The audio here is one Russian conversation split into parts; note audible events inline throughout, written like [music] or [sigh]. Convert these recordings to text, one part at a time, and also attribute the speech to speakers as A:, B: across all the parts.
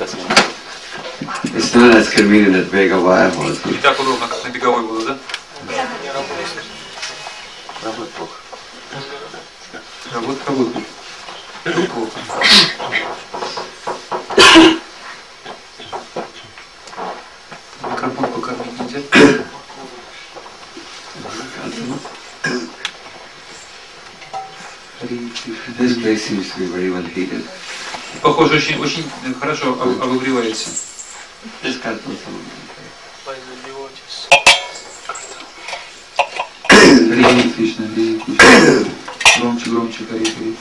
A: космос.
B: It's not as convenient as Vegavaya was.
C: Не так удобно, как на беговой было, да?
A: Работает плохо.
C: Работа работает. Плохо. Микрофон покормить нельзя?
B: This place seems to be very well heated.
C: Похоже, очень, очень хорошо об- обогревается.
B: Cartoon
C: Хари Кришна, Кришна. Громче, громче, Хари Хари.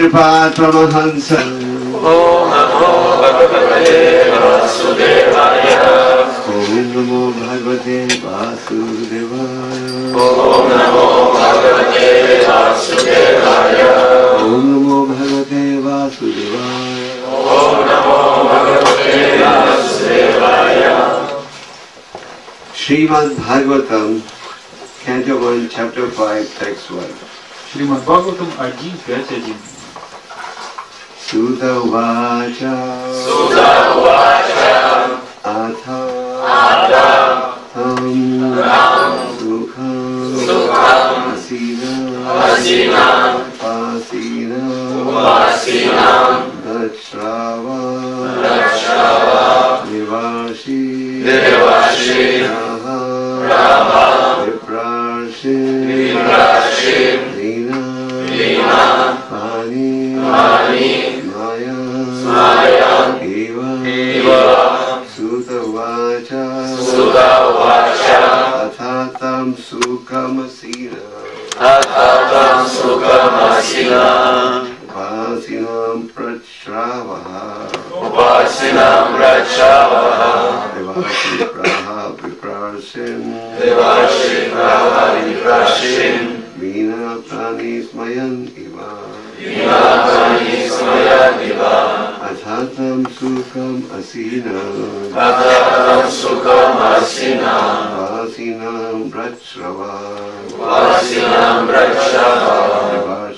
C: Jaya Mishrapat Paramahansa.
A: Om Namo Bhagavate Vasudevaya.
C: Om Namo Bhagavate Vasudevaya.
A: Om Namo Bhagavate Vasudevaya.
C: Om Namo Bhagavate Vasudevaya.
A: Om Namo Bhagavate Vasudevaya.
C: Srimad Bhagavatam, Canto 1, Chapter 5, Text 1.
D: Шримад Бхагаватам 1, 5, 1.
C: Sudha Vaja
A: Sudha Vaja
C: Atha
A: Atha
C: Sukham
A: Sukham
C: Asina Asina
A: Asina
C: Asina
A: Kama
C: Sila. asina,
A: Sukama Sila.
C: Upasinam Prachrava.
A: Upasinam Prachrava.
C: Devashi Praha Viprasin.
A: Devashi Praha
C: Viprasin. Vinatani Smayan Iva.
A: Vinatani
C: Smayan Iva. Atatam Sukam Asina.
A: Atatam
C: Sukam Asina.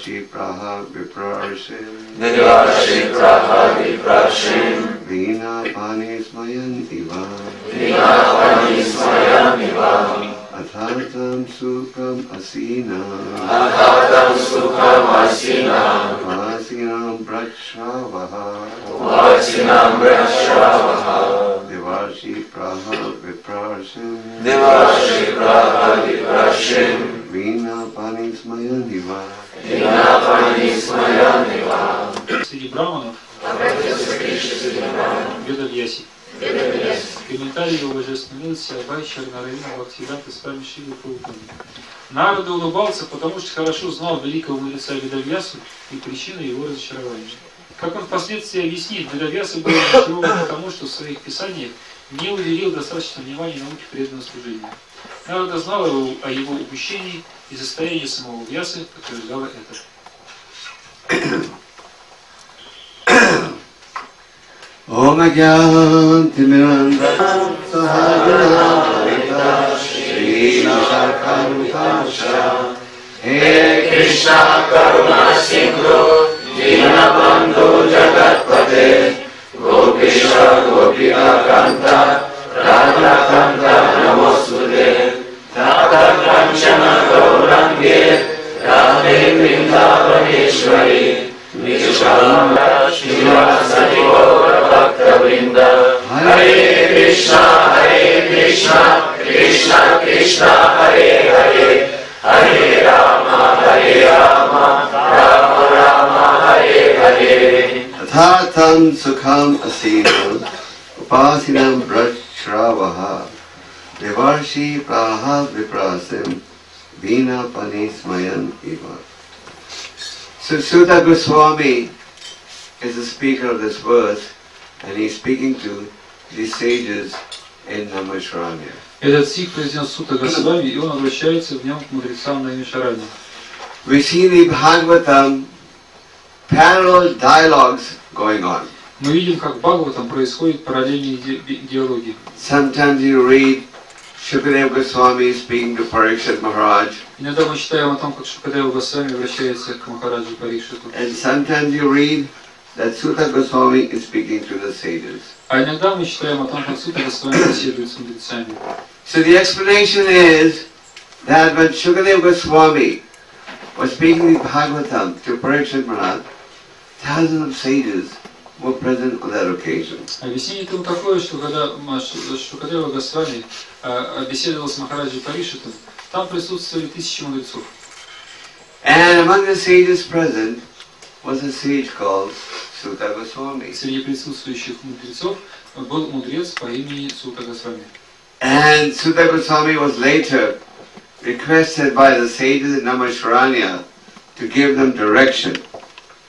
A: Viprashipraha Viprarshim Viprashipraha
C: Viprarshim Vina Panismayan Iva
A: Vina Panismayan
E: Iva Athartam Sukham Asina Athartam божественной милости Абайчар Наравина Бхактивиданта с вами Шили Прабхупани. Народа улыбался, потому что хорошо знал великого мудреца Ведавьясу и причину его разочарования. Как он впоследствии объяснит, Ведавьяса был разочарован потому, что в своих писаниях не уделил достаточно внимания науке преданного служения. Народа знал его, о его упущении и состоянии самого Вьясы подтверждало это.
C: Om Agyan Timiranda
A: सहगुणा भविता हे कृष्ण करुणा सिंधु दीनबन्धु जगत्पते गोपीश गोपिकान्त राधाकान्त नमोऽस्तुते राधाकाञ्चन गौराङ्गे राधे वृन्दावनेश्वरि निष्कालं शिवा सदिवो भक्तवृन्द हरे कृष्ण हरे कृष्ण कृष्ण कृष्ण हरे हरे हरे राम हरे राम राम राम हरे हरे
C: अर्थार्थं सुखम् असीमम् उपासिनं व्रश्रावः देवर्षि प्राह विप्रासिं वीणापनि स्मयन् इव So Sudha Goswami is the speaker of this verse and he's speaking to the sages in Namashramya.
E: Этот стих произнес Сута Госвами, и он обращается в нем к мудрецам на Мишаране.
C: We see the Bhagavatam parallel dialogues going on.
E: Мы видим, как в Бхагаватам происходят параллельные ди- ди- диалоги.
C: Sometimes you read Shukadev Goswami speaking to Parikshit Maharaj,
E: Иногда мы читаем о том, как Шукадева Госвами обращается к Махараджи Паришиту.
C: and sometimes you read that Sutta Goswami is speaking to the sages.
E: А иногда мы читаем о том, как Сута Госвами беседует с мудрецами.
C: So the explanation is that when Shukadev Goswami was speaking the Bhagavatam to Parikshit Maharaj, thousands of sages were present on that occasion.
E: Объяснение тому такое, что когда Маш- Шукадева Госвами э, беседовал с Махараджи Паришитом, там присутствовали тысячи мудрецов.
C: And among the sages present was a sage called Sutta Goswami.
E: Среди присутствующих мудрецов был мудрец по имени Сута Госвами.
C: And Sutta Goswami was later requested by the sages in Namashwaranya to give them direction.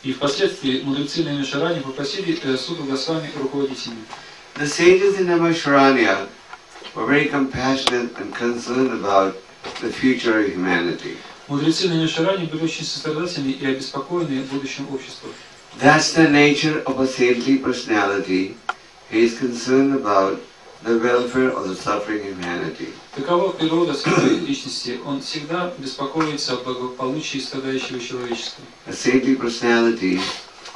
E: И впоследствии мудрецы на Мишаране попросили э, Суту Госвами руководить ими.
C: The sages in Namashwaranya were very compassionate and concerned about the future of humanity.
E: Мудрецы на Мишаране были очень сострадательны и обеспокоены будущим обществом.
C: That's the nature of a saintly personality. He is concerned about the welfare of the suffering humanity.
E: Такова природа святой личности. Он всегда беспокоится о благополучии страдающего человечества.
C: A saintly personality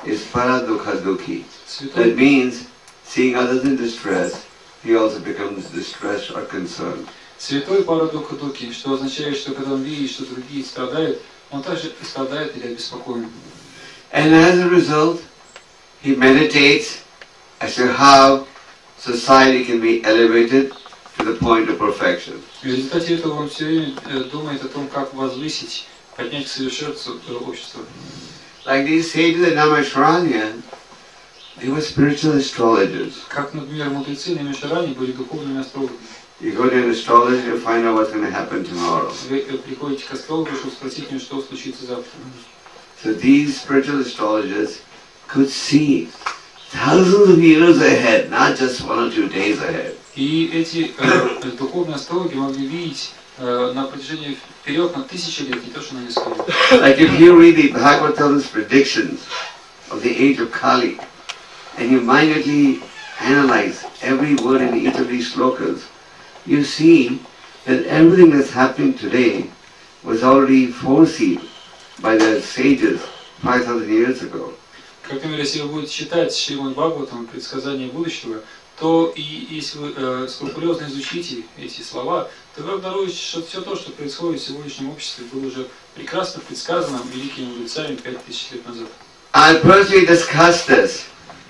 C: is paradukha dukhi. That
E: Святой,
C: means seeing others in distress, he also becomes distressed or concerned.
E: Святой парадуха дуки, что означает, что когда он видит, что другие страдают, он также и страдает или обеспокоен.
C: And as a result, he meditates as to how society can be elevated to the point of perfection.
E: В результате этого он все время э, думает о том, как возвысить, поднять к совершенству общество.
C: Like these sages in Namashranya, they were spiritual astrologers.
E: Как, например, мудрецы на Мишаране были духовными астрологами.
C: You go to an astrologer to find out what's going to happen tomorrow.
E: Вы э, приходите к астрологу, чтобы спросить мне, что случится завтра.
C: So these spiritual astrologers could see thousands of years ahead, not just one or two days ahead.
E: И эти э, духовные астрологи могли видеть э, на протяжении вперед на тысячи лет, не то что на несколько лет.
C: Like if you read the Bhagavatam's predictions of the age of Kali, and you minutely analyze every word in each of these slokas, you see that everything that's happening today was already foreseen by the sages 5,000 years ago.
E: Как, например, если вы будете читать Шримад Бхагаватам, предсказания будущего, то и если вы э, скрупулезно изучите эти слова, то вы обнаружите, что все то, что происходит в сегодняшнем обществе, было уже прекрасно предсказано великими мудрецами пять тысяч лет назад.
C: I personally discussed this,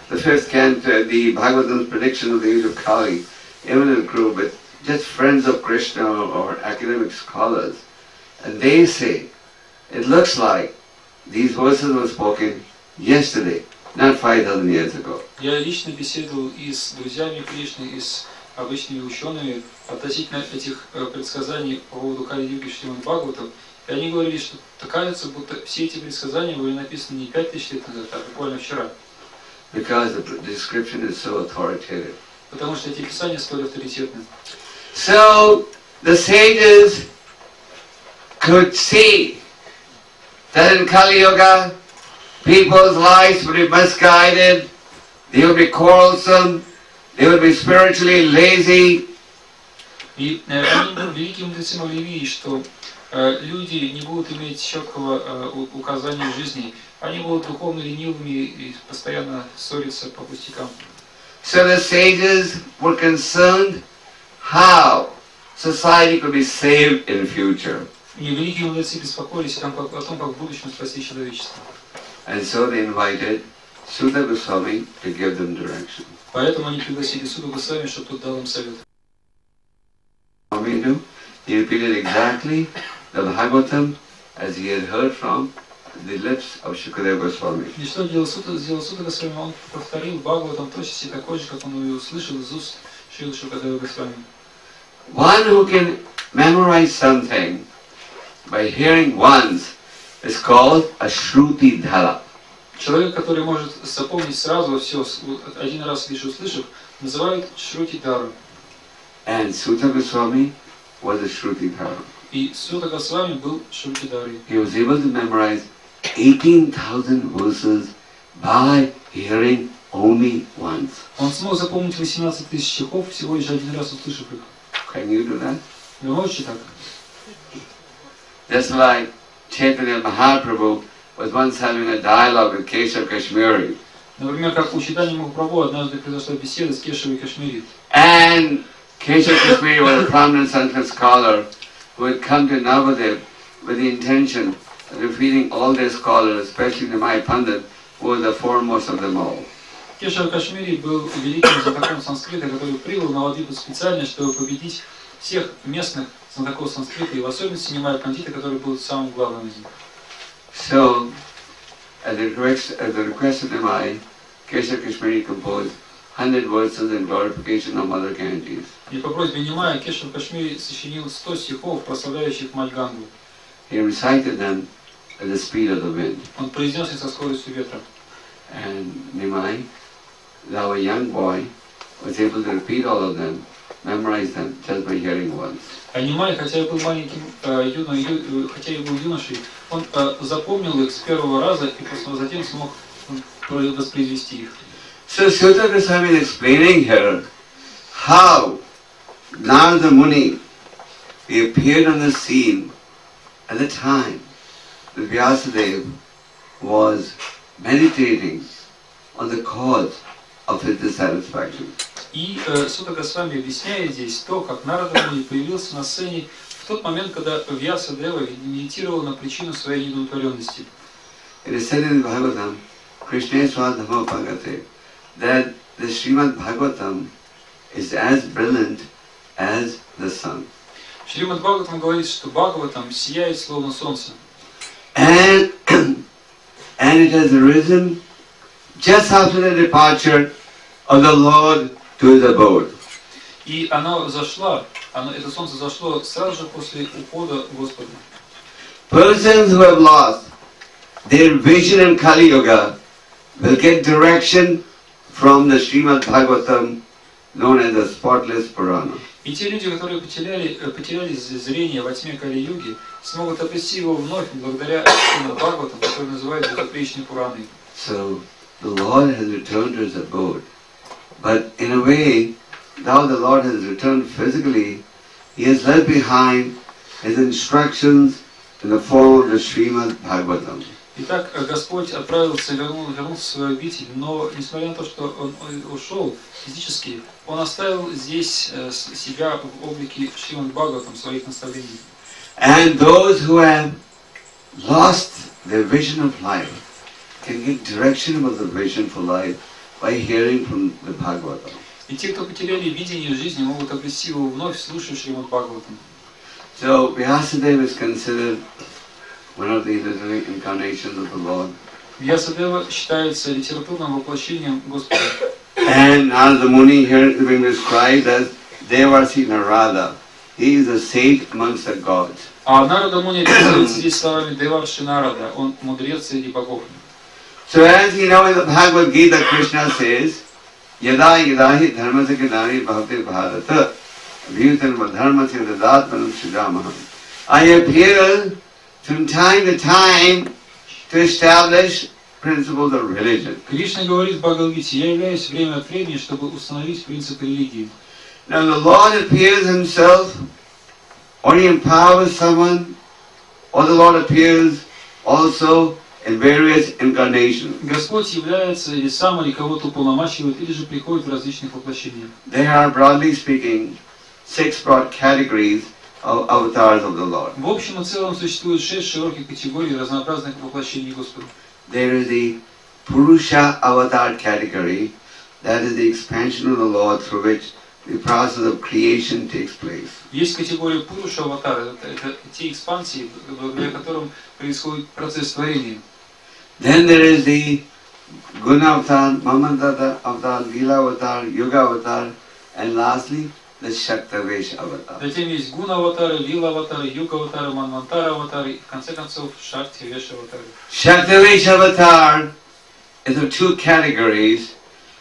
C: the fifth canto, the Bhagavatam's prediction of the age of Kali, even in a group with just friends of Krishna or academic scholars. And they say, it looks like these verses were spoken yesterday, not 5,000 years ago.
E: Я лично беседовал и с друзьями Кришны, и с обычными учеными относительно этих э, предсказаний по поводу Кали-юги Шримад Бхагаватам. И они говорили, что кажется, будто все эти предсказания были написаны не пять тысяч лет назад, а буквально вчера.
C: Because the description is so authoritative.
E: Потому что эти писания столь авторитетны.
C: So the sages could see that in Kali Yuga, people's lives would be misguided, they would be quarrelsome, they would be spiritually lazy,
E: И э, они, великие мудрецы могли видеть, что э, люди не будут иметь четкого э, у- указания в жизни, они будут духовно ленивыми и постоянно ссориться по пустякам.
C: So the sages were concerned how society could be saved in future.
E: И великие мудрецы беспокоились о том, как, о том, как в будущем спасти человечество.
C: And so they invited Sutta Goswami to give them direction.
E: Поэтому они пригласили Суду Госвами, чтобы тот дал им совет.
C: Swami knew. He repeated exactly the Bhagavatam as he had heard from the lips of Shukadeva Goswami.
E: И что делал Суда, сделал Суда Госвами? Он повторил Бхагаватам точности такой же, как он ее услышал из уст Шрила Шукадева Госвами.
C: One who can memorize something by hearing once is called a Shruti Dhala.
E: Человек, который может запомнить сразу все, один раз лишь услышав, называют Шрути Дару.
C: And Sutta Goswami was a Shruti Dhala.
E: И Суда Госвами был Шрути Дарой.
C: He was able to memorize 18,000 verses by hearing only once.
E: Он смог запомнить 18 тысяч стихов, всего лишь один раз услышав их.
C: Can you do that?
E: Вы можете так?
C: Just like Chaitanya Mahaprabhu was once having a dialogue with Keshav Kashmiri.
E: Например, как у Читани Махапрабху однажды произошла беседа с Кешевой Кашмири.
C: And Keshav Kashmiri was a prominent Sanskrit scholar who had come to Navadip with the intention of defeating all their scholars, especially Nimai Pandit, who was the foremost of them all.
E: Кешев Кашмири был великим знатоком санскрита, который прибыл на Вадипу специально, чтобы победить всех местных знатоков санскрита, и в особенности Нимая Пандита, который был самым главным из них.
C: So, at the request, at the request of Nimai, Keshav Kashmiri composed 100 verses in glorification of Mother Ganges.
E: И по просьбе Нимая Кешев Кашмири сочинил 100 стихов, прославляющих Мать Гангу.
C: He recited them at the speed of the wind.
E: Он произнес их со скоростью ветра.
C: And Nimai, though a young boy, was able to repeat all of them, memorize them just by hearing once.
E: А Нимай, хотя и был маленьким, э, юно- ю- э, хотя и был юношей, он э, запомнил их с первого раза и просто затем смог м, про- воспроизвести их.
C: So Sutta Goswami is explaining here how Narada Muni he appeared on the scene at the time that Vyasadeva was meditating on the cause of his dissatisfaction.
E: И э, Сута Госвами объясняет здесь то, как Нарада Муни появился на сцене в тот момент, когда Вьяса Дева медитировал на причину своей недовлетворенности.
C: It is said in Bhagavatam, Krishna Swadhama Bhagavate, that the Srimad Bhagavatam is as brilliant as the sun.
E: Шримад Бхагаватам говорит, что Бхагаватам сияет словно солнце.
C: And, [clears throat] and it has arisen just after the departure of the Lord to his abode.
E: И оно зашло, оно, это солнце зашло сразу же после ухода Господа.
C: Persons who have lost their vision in Kali Yuga will get direction from the Srimad Bhagavatam known as the spotless Purana.
E: И те люди, которые потеряли, э, потеряли зрение во тьме Кали-юги, смогут обрести его вновь благодаря Бхагаватам, который называют безупречной Пураной.
C: So the Lord has returned to his abode. But in a way, now the Lord has returned physically, he has left behind his instructions in the form of the Srimad Bhagavatam.
E: Итак, э, Господь отправился, вернул, вернулся в свою обитель, но несмотря на то, что он э, ушел физически, он оставил здесь э, с- себя в облике Шримад Бхагаватам, своих наставлений.
C: And those who have lost their vision of life can get direction about the vision for life by hearing from the Bhagavatam.
E: И те, кто потеряли видение жизни, могут обрести его вновь, слушая Шримад Бхагаватам.
C: So Vyasadeva is considered one of the literary incarnations of the Lord.
E: Вьясадева считается литературным воплощением Господа.
C: And Narada Muni here is being described as Devasi Narada. He is a sage amongst the gods.
E: А Нарада Муни здесь словами Деварши Нарада, он мудрец среди богов.
C: So as you know in the Bhagavad Gita, Krishna says, Yada yada hi dharma ganari bhavati bharata bhutan dharma siddhatmanam sudamaham. I appear from time to time to establish principles of religion.
E: Кришна говорит в Бхагавадгите, я являюсь время от времени, чтобы установить принципы религии.
C: Now the Lord appears himself, or he empowers someone, or the Lord appears also in various incarnations.
E: Господь является или сам, или кого-то уполномачивает, или же приходит в различных воплощениях.
C: There are, broadly speaking, six broad categories of avatars of the Lord.
E: В общем и целом существует шесть широких категорий разнообразных воплощений Господа.
C: There is the Purusha avatar category, that is the expansion of the Lord through which the process of creation takes place.
E: Есть категория Пуруша Аватара, это, это те экспансии, благодаря которым происходит процесс творения.
C: Then there is the Guna avatar, Mamantata avatar, Lila avatar, Yoga avatar, and lastly the Shaktavesh avatar.
E: Затем есть Гуна Аватары, Лила Аватары, Юга Аватары, Манвантара Аватары и в конце концов Шакти Веша Аватары.
C: Shaktavesh avatar is of two categories.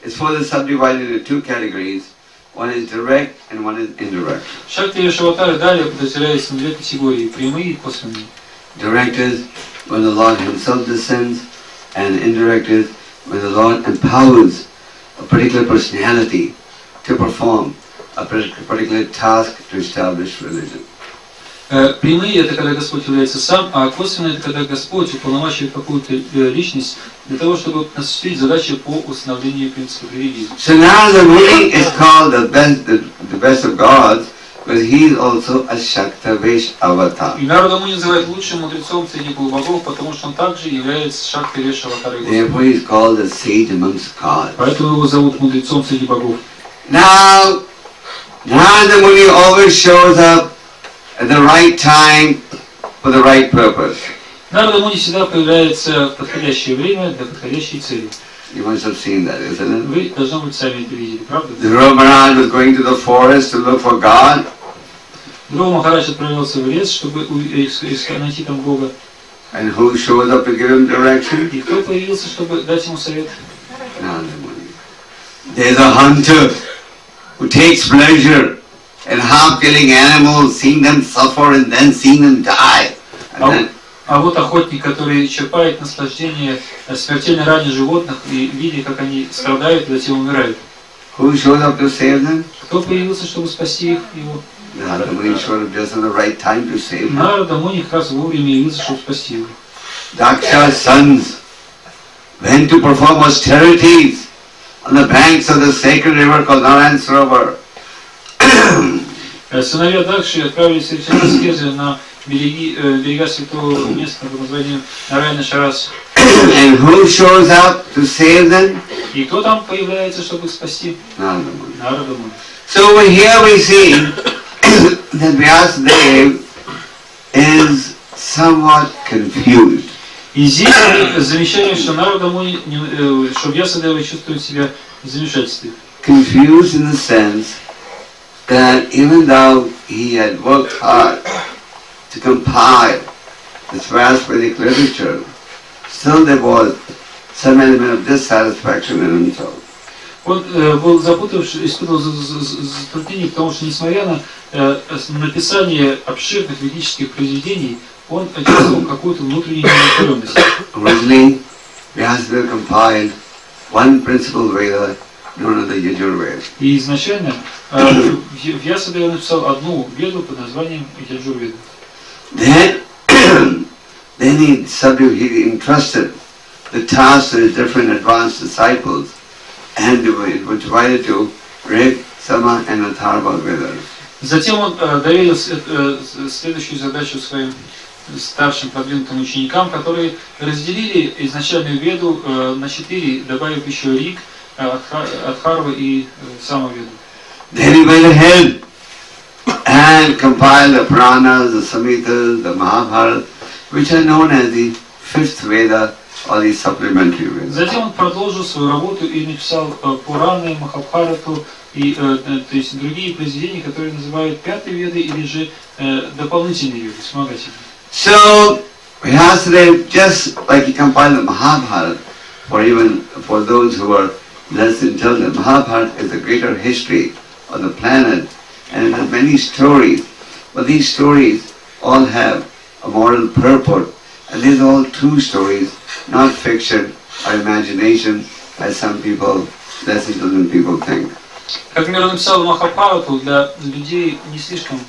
C: It's further subdivided into two categories. One is direct and one is indirect.
E: Шакти Веша Аватары далее подразделяются на две категории, прямые и косвенные.
C: Direct is when the Lord Himself descends, and indirect is when the Lord empowers a particular personality to perform a par- particular task to establish religion.
E: Э, Прямые это когда Господь является сам, а косвенные это когда Господь уполномачивает какую-то э, личность для того, чтобы осуществить задачи по установлению принципов религии.
C: So now the Muni is called the best, the, the best of gods, because he is also a Shaktavesh avatar.
E: И народа мы называют лучшим мудрецом среди полубогов, потому что он также является Шакти Веша Аватарой.
C: Therefore he is called the sage amongst gods.
E: Поэтому его зовут мудрецом среди богов.
C: Now, Narada Muni always shows up at the right time for the right purpose.
E: Народа Муни всегда появляется в подходящее время для подходящей цели.
C: You must have seen that, isn't it?
E: Вы, должно быть, сами это видели, правда?
C: Dhruva Maharaj was going to the forest to look for God,
E: Дрова Махарадж отправился в лес, чтобы у- ис- ис- найти там Бога.
C: and who shows up to give him direction?
E: И кто появился, чтобы дать ему совет?
C: Narada Muni. There's a hunter who takes pleasure in half killing animals, seeing them suffer and then seeing them die. And
E: А,
C: then,
E: а вот охотник, который черпает наслаждение э, смертельно ранее животных и видя, как они страдают и затем умирают.
C: who shows up to save them?
E: Кто появился, чтобы спасти их? Его.
C: Narada Muni showed up just at the right time to save them.
E: Нарада Муни как раз вовремя явился, чтобы спасти его.
C: Daksha's sons went to perform austerities on the banks of the sacred river called Narayan Sarovar.
E: Э, Сыновья Дакши отправились совершать аскезы на береги, э, берега святого места под названием Нарайна Шарас.
C: and who shows up to save them?
E: И кто там появляется, чтобы спасти?
C: Narada Muni.
E: Нарада Муни.
C: So here we see [coughs] that Vyasadeva is somewhat confused.
E: И здесь мы замечаем, что народа Муни, не- э, что Вьясадева чувствует себя в замешательстве.
C: Confused in the sense that even though he had worked hard to compile this vast Vedic literature, still there was some element of dissatisfaction in himself.
E: Он э, был запутавший, испытывал за- за- за- затруднение, потому что, несмотря на э, написание обширных ведических произведений, он чувствовал какую-то внутреннюю неудовлетворенность.
C: Originally, Vyasadeva compiled one principal Veda known as the Yajurveda.
E: И изначально э, [clears throat] Вьясадева написал одну веду под названием Яджурведа.
C: Then, [clears throat] then he, subdu- he entrusted the task to his different advanced disciples and it was divided to Rig, Sama and Atharva Vedas.
E: Затем он э, доверил с- э, с- следующую задачу своим старшим продвинутым ученикам, которые разделили изначальную веду э, на четыре, добавив еще Рик, э, Адха- Адхарва и э, Самоведу.
C: Then he went ahead and compiled the Puranas, the Samhitas, the Mahabharata, which are known as the fifth Veda or the supplementary Veda.
E: Затем он продолжил свою работу и написал э, Пураны, Махабхарату и э, э, то есть другие произведения, которые называют пятой ведой или же э, дополнительные веды, вспомогательные.
C: So, Vyasadeva, just like he compiled the Mahabharata, for even for those who are less intelligent, Mahabharata is a greater history of the planet and it has many stories. But these stories all have a moral purport and these are all true stories, not fiction or imagination as some people, less intelligent people think.
E: Как Мир написал Махабхарату для людей не слишком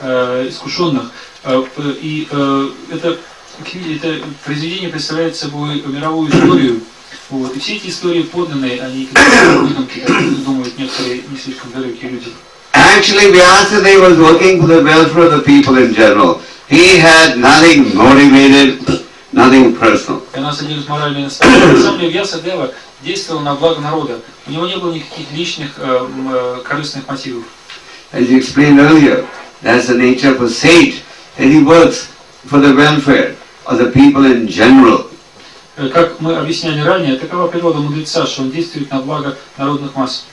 E: э, искушенных, э, п- и э, это, кни- это произведение представляет собой мировую историю. Вот. И все эти истории подлинные, они какие-то выдумки, как [coughs] думают некоторые не слишком далекие люди.
C: Actually, Vyasadeva was working for the welfare of the people in general. He had nothing motivated, nothing personal.
E: Она содержит моральные наставления. На самом деле Вьяса Дева действовал на благо народа. У него не было никаких личных э, э, корыстных мотивов.
C: As you explained earlier, that's the nature of a sage, that he works for the welfare of the people in general.
E: Э, Как мы объясняли ранее, такова природа мудреца, что он действует на благо народных масс.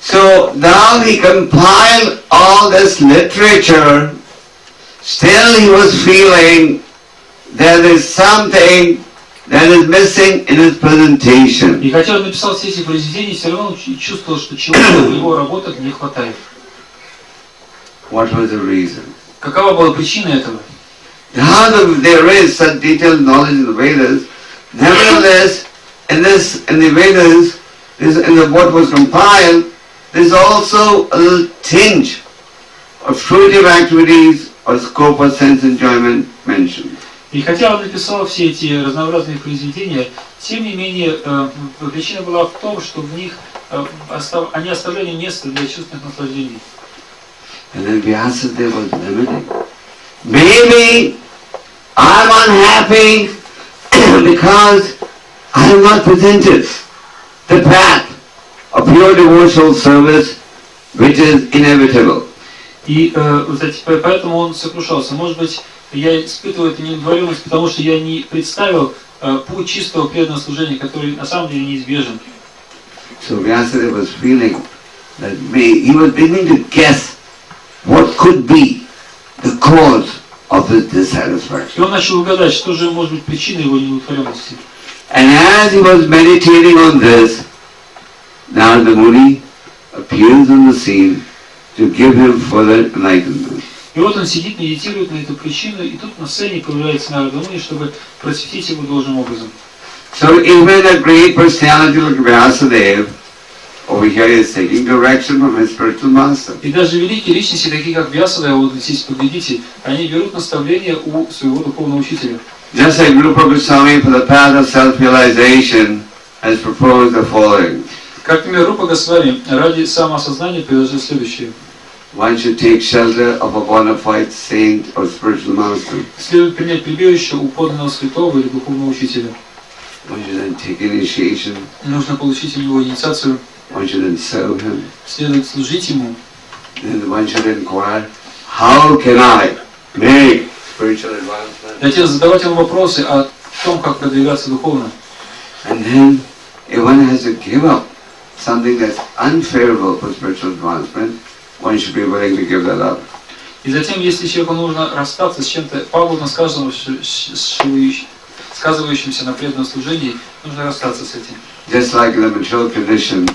C: So now he compiled all this literature, still he was feeling there is something that is missing in his presentation.
E: И хотя он написал все эти произведения, все равно он чу- чувствовал, что чего-то в его работах не хватает.
C: What was the reason?
E: Какова была причина этого?
C: Now the, there is such detailed knowledge in the Vedas. Nevertheless, in this, in the Vedas, this, in the, what was compiled, there's also a little tinge of fruitive activities or scope of sense enjoyment mentioned.
E: И хотя он написал все эти разнообразные произведения, тем не менее э, причина была в том, что в них э, остав- они оставляли место для чувственных наслаждений.
C: And then Vyasadeva was limiting. Maybe I'm unhappy because I have not presented the path of pure devotional service which is inevitable.
E: И э, поэтому он сокрушался. Может быть, я испытываю эту неудовлетворенность, потому что я не представил э, путь чистого преданного служения, который на самом деле неизбежен.
C: So Vyasadeva was feeling that may, he was beginning to guess what could be the cause of his
E: И
C: dissatisfaction.
E: он начал угадать, что же может быть причиной его неудовлетворенности.
C: And as he was meditating on this, Narada Muni appears on the scene to give him further enlightenment.
E: И вот он сидит, медитирует на эту причину, и тут на сцене появляется Нарада Муни, чтобы просветить его должным образом.
C: So even a great personality like Vyasadeva over here is taking direction from his spiritual master.
E: И даже великие личности, такие как Вьясада, вот здесь победитель, они берут наставления у своего духовного учителя.
C: Just like Rupa Goswami for the path of self-realization has proposed the following.
E: Как, например, Рупа Госвами ради самоосознания предложил следующее.
C: One should take shelter of a bona fide saint or spiritual master.
E: Следует принять прибежище у подлинного святого или духовного учителя.
C: One should then take initiation.
E: Нужно получить у него инициацию.
C: one should then serve him.
E: следует служить Ему.
C: Then one should inquire, how can I make spiritual advancement?
E: Затем задавать Ему вопросы о том, как продвигаться духовно.
C: And then, if one has to give up something that's unfavorable for spiritual advancement, one should be willing to give that up.
E: И затем, если человеку нужно расстаться с чем-то пагубно сказывающимся на преданном служении, нужно расстаться с этим.
C: Just like the material condition,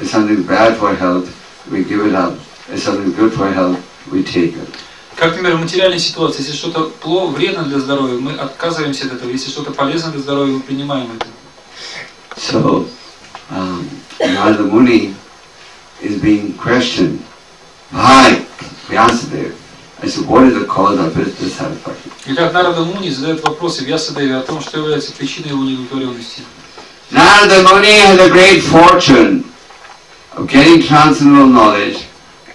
C: if something's bad for health, we give it up. If something's good for health, we take it.
E: Как, например, в материальной ситуации, если что-то плохо, вредно для здоровья, мы отказываемся от этого. Если что-то полезно для здоровья, мы принимаем это.
C: So, um, Narada Muni is being questioned by Vyasadeva as to what is the cause of his dissatisfaction.
E: Итак, Нарада Муни задает вопросы Вьясадеве о том, что является причиной его неудовлетворенности.
C: Narada Muni had a great fortune of getting transcendental knowledge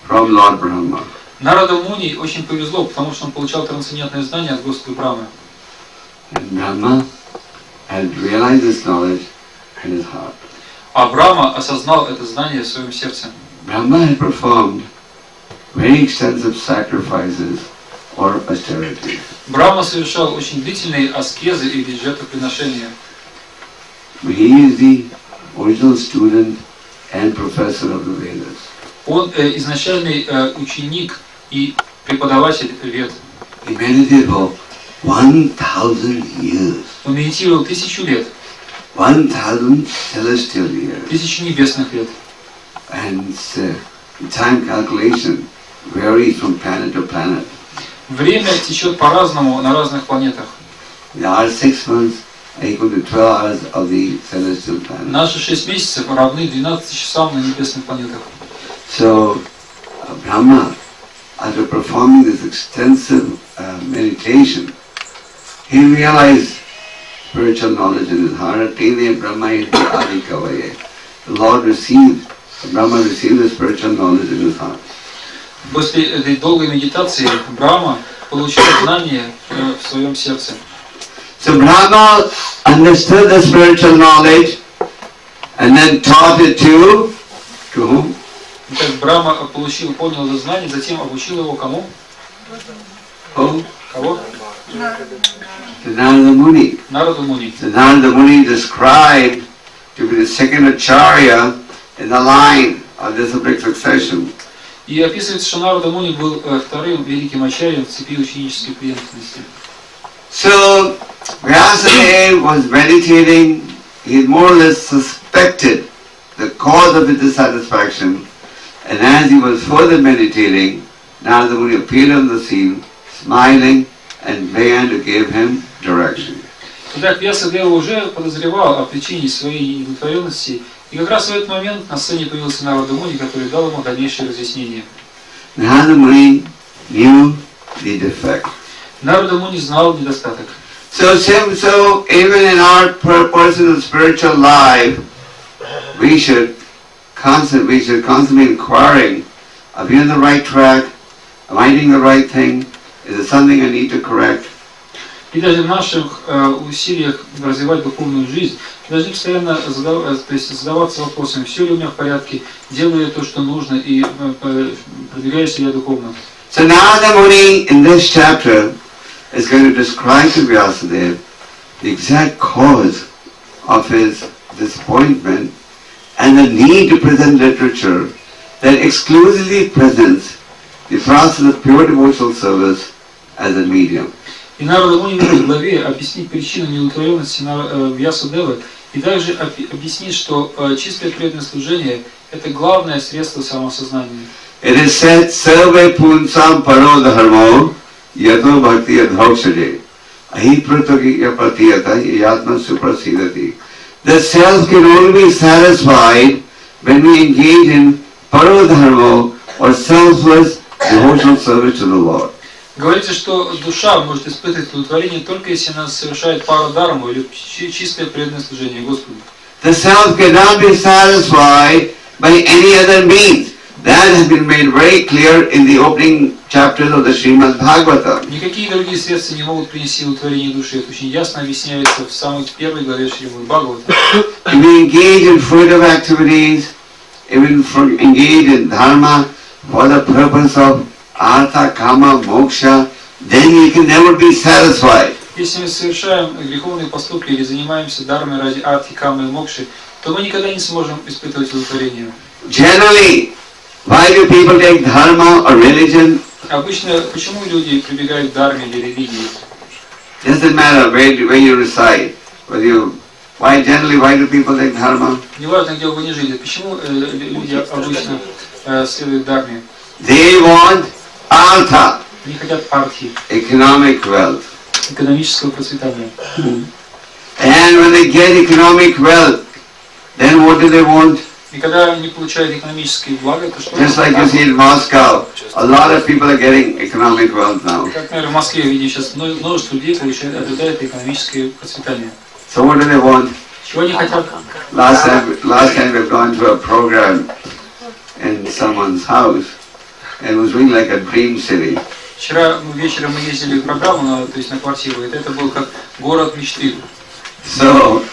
C: from Lord Brahma.
E: Нарада Муни очень повезло, потому что он получал трансцендентное знание от Господа Брамы.
C: And Brahma had realized this knowledge in his heart.
E: А Брама осознал это знание в своем сердце.
C: Brahma had performed very extensive sacrifices or austerities.
E: Брама совершал очень длительные аскезы или жертвоприношения.
C: He is the original student and professor of the Vedas.
E: Он э, изначальный э, ученик и преподаватель вед.
C: He meditated for 1,000 years,
E: Он медитировал тысячу лет,
C: 1,000 celestial years.
E: тысячу небесных лет.
C: And uh, the time calculation varies from planet to planet.
E: Время течет по-разному на разных планетах.
C: Our six months are equal to 12 hours of the celestial planet.
E: Наши шесть месяцев равны 12 часам на небесных планетах.
C: So, uh, Brahma, after performing this extensive uh, meditation, he realized spiritual knowledge in his heart. Tene Brahma adi kavaye. The Lord received, Brahma received the spiritual knowledge in his heart.
E: После этой долгой медитации Брама получил знание э, в своем сердце.
C: So Brahma understood the spiritual knowledge and then taught it to, to whom?
E: Итак, Брама получил, понял это знание, затем обучил его кому?
C: Whom?
E: Кого?
C: To Narada Muni.
E: Народу Муни.
C: So Narada Muni described to be the second acharya in the line of disciplic succession.
E: И описывается, что Народа Муни был э, вторым великим ачарьем в цепи ученической преемственности.
C: So Vyasadeva was meditating, he more or less suspected the cause of his dissatisfaction, and as he was further meditating, Narada Muni appeared on the scene, smiling and began to give him direction.
E: Итак, Вьясадева уже подозревал о причине своей неудовлетворенности, и как раз в этот момент на сцене появился Народа Муни, который дал ему дальнейшее разъяснение.
C: Narada Muni knew the defect.
E: Народа Муни знал недостаток.
C: So, so even in our per- personal spiritual life, we should constant, we should constantly inquiring, are we on the right track? Am I doing the right thing? Is there something I need to correct?
E: И даже в наших э, усилиях развивать духовную жизнь, мы должны постоянно э, задаваться вопросами, все ли у меня в порядке, делаю я то, что нужно, и э, э, продвигаюсь ли я духовно.
C: So Narada Muni in this chapter is going to describe to Vyasadeva the exact cause of his disappointment and the need to present literature that exclusively presents the process of pure devotional service as a medium.
E: И Народа Муни в главе объяснить причину неудовлетворенности э, Вьясадевы и также объяснить, что э, чистое преданное служение – это главное средство самосознания.
C: It is said, Sarve punsam paro dharmo yato bhakti adhokshade ahi prataki yapratiyata yatma suprasidati. The self can only be satisfied when we engage in paro dharmo or selfless devotional service to the Lord.
E: Говорится, что душа может испытывать удовлетворение только если она совершает пару дарму или чи- чистое преданное служение Господу.
C: The self cannot be satisfied by any other means. That has been made very clear in the opening chapters of the Srimad Bhagavatam.
E: Никакие другие средства не могут принести удовлетворение души. Это очень ясно объясняется в самой первой главе Шримад Бхагавата.
C: To be engaged in fruitive activities even from engage in dharma for the purpose of artha, kama, moksha, then he can never be satisfied.
E: Если мы совершаем греховные поступки или занимаемся дармой ради арти, камы и мокши, то мы никогда не сможем испытывать удовлетворение.
C: Generally, why do people take dharma or religion?
E: Обычно, почему люди прибегают к дарме или религии?
C: Doesn't matter where, where you reside, whether you, why generally why do people take dharma?
E: Неважно, где бы вы ни жили, почему э, люди обычно э, следуют дарме?
C: They want artha,
E: Они хотят арти,
C: economic wealth.
E: экономического процветания.
C: And when they get economic wealth, then what do they want?
E: И когда они получают экономические блага, то что?
C: Just like you see in Moscow, a lot of people are getting economic wealth now.
E: Как, например, в Москве видим сейчас мно- множество людей получают, обретают экономическое процветание.
C: So what do they want?
E: Чего они хотят?
C: Last time, last time we've gone to a program in someone's house, And it was really like a dream city.
E: Вчера мы вечером мы ездили в программу, то есть на квартиру, и это был как город мечты.
C: So,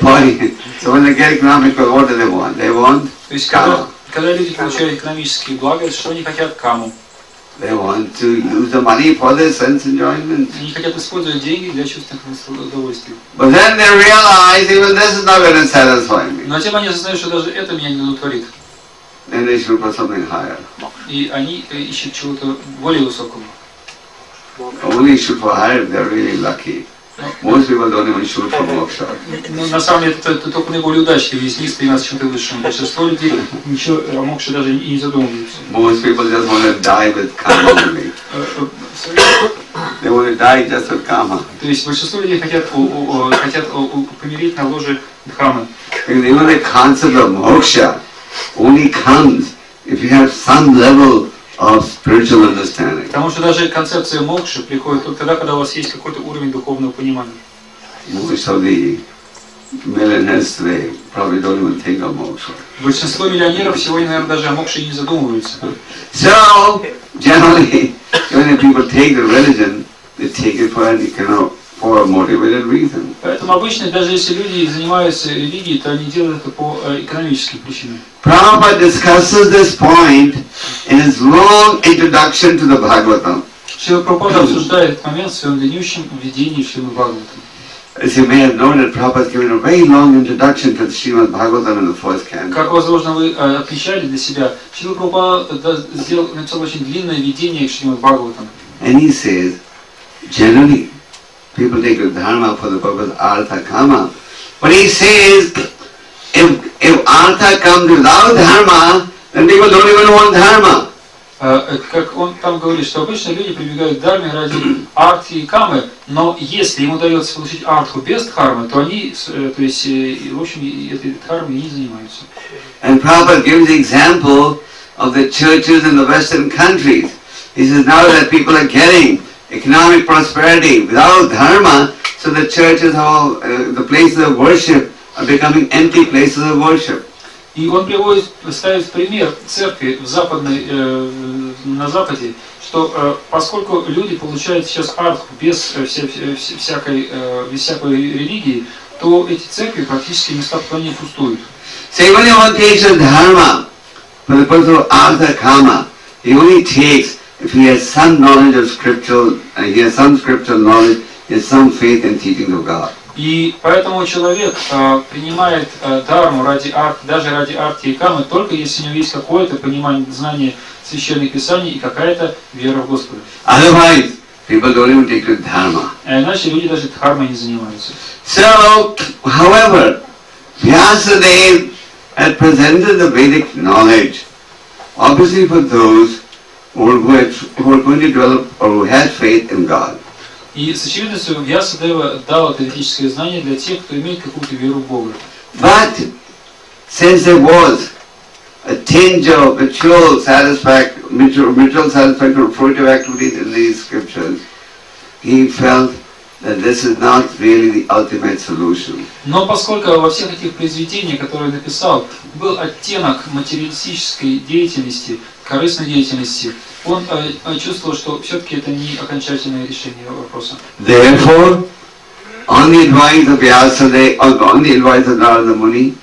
C: point, so when they get economic what do they want? They want
E: То есть когда, когда люди получают экономические блага, что они хотят каму?
C: They want to use the money for their sense enjoyment.
E: Они хотят использовать деньги для чувственных удовольствий.
C: But then they realize even this is not going to satisfy me.
E: Но тем они осознают, что даже это меня не удовлетворит.
C: Then they shoot for something higher.
E: И они э, ищут чего-то более высокого.
C: Only shoot for higher if they're really lucky. Most people don't even shoot for moksha.
E: Ну, на самом деле, это, это только наиболее удачливые из них стремятся к чем-то высшему. Большинство людей ничего о мокше даже и не задумываются.
C: Most people just want to die with karma only.
E: Э, э, в-
C: They want to die just with karma.
E: То есть большинство людей хотят, о- о- о- хотят о- о- помереть на ложе Дхамы.
C: Because even the concept of moksha only comes if you have some level of spiritual understanding.
E: Потому что даже концепция мокши приходит только тогда, когда у вас есть какой-то уровень духовного понимания.
C: Most of the millionaires today probably don't even think of moksha.
E: Большинство миллионеров сегодня, наверное, даже о мокше не задумываются.
C: So, generally, when people take the religion, they take it for an econo- for a motivated reason.
E: Поэтому обычно, даже если люди занимаются религией, то они делают это по э, экономическим причинам.
C: Prabhupada discusses this point in his long introduction to the Bhagavatam.
E: Шрила Прабхупада обсуждает этот момент в своем длиннющем введении в Шримад Бхагаватам.
C: As you may have that Prabhupada has given a very long introduction to the Srimad Bhagavatam in the first canto.
E: Как, возможно, вы э, отмечали для себя, Шрила Прабхупада да, сделал, написал очень длинное введение к Шримад Бхагаватам.
C: And he says, generally, people take the dharma for the purpose of artha kama. But he says, if, if artha comes without dharma, then people don't even want dharma.
E: Э, э, Как он там говорит, что обычно люди прибегают к дхарме ради [clears throat] арти и камы, но если им удается получить артху без дхармы, то они, с- э, то есть, э, и, в общем, и этой дхармой не занимаются.
C: And Prabhupada gives the example of the churches in the Western countries. He says now that people are getting economic prosperity without dharma, so the churches, all, uh, the places of worship are becoming empty places of worship.
E: И он приводит, ставит пример церкви в западной, э, на Западе, что э, поскольку люди получают сейчас артху без э, вся- вся- всякой, э, без всякой религии, то эти церкви практически места поклонения пустуют.
C: One takes the dharma for the purpose of artha kama, he only takes if he has some knowledge of scriptural, uh, he has some scriptural knowledge, he has some faith in teachings of God.
E: И поэтому человек э, принимает э, дарму ради арт, даже ради арти и камы, только если у него есть какое-то понимание, знание священных писаний и какая-то вера в Господа.
C: Otherwise, people don't even take the dharma.
E: А иначе люди даже дхармой не занимаются.
C: So, however, Vyasadeva had presented the Vedic knowledge, obviously for those who are, who are- who are going to develop or who have faith in God.
E: И с очевидностью Вьясадева дал это ведическое знание для тех, кто имеет какую-то веру в Бога.
C: But since there was a tinge of mutual satisfaction, mutual, mutual satisfaction of fruitive activities in these scriptures, he felt that this is not really the ultimate solution.
E: Но поскольку во всех этих произведениях, которые написал, был оттенок материалистической деятельности, корыстной деятельности, он э, э, чувствовал, что все-таки это не окончательное решение вопроса.
C: Therefore, on the advice of Vyasadeva, on on the advice of Narada Muni,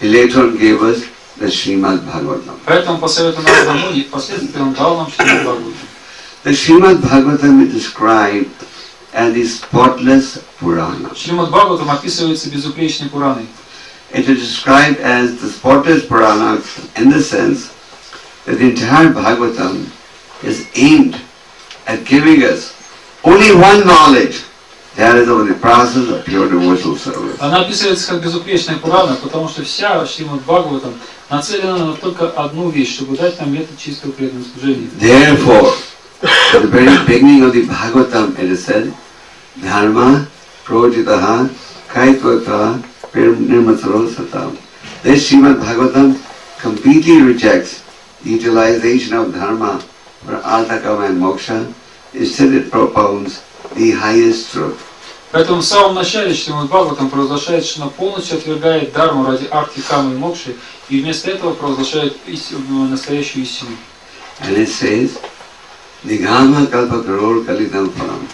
C: he later on gave us the Srimad Bhagavatam.
E: Поэтому по совету Нарада Муни впоследствии он дал нам Шримад Бхагаватам.
C: The Srimad Bhagavatam is described as the spotless Purana.
E: Шримад Бхагаватам описывается безупречной Пураной.
C: It is described as the spotless Purana in the sense that the entire Bhagavatam is aimed at giving us only one knowledge, that is of the process of pure devotional service.
E: Она описывается как безупречная Пурана, потому что вся Шримад Бхагаватам нацелена на только одну вещь, чтобы дать нам метод чистого преданного служения.
C: Therefore, at the very beginning of the Bhagavatam it is said, Dharma projitaha kaitvata nirmataro satam. This Srimad Bhagavatam completely rejects the utilization of Dharma for Arthakama and Moksha. Instead it propounds the highest truth.
E: Поэтому в самом начале Шримад Бхагаватам провозглашает, что она полностью отвергает Дарму ради Арти, Камы и Мокши, и вместо этого провозглашает исти- настоящую истину.
C: And it says, Nigama Kalpa Karol Kalitam Param.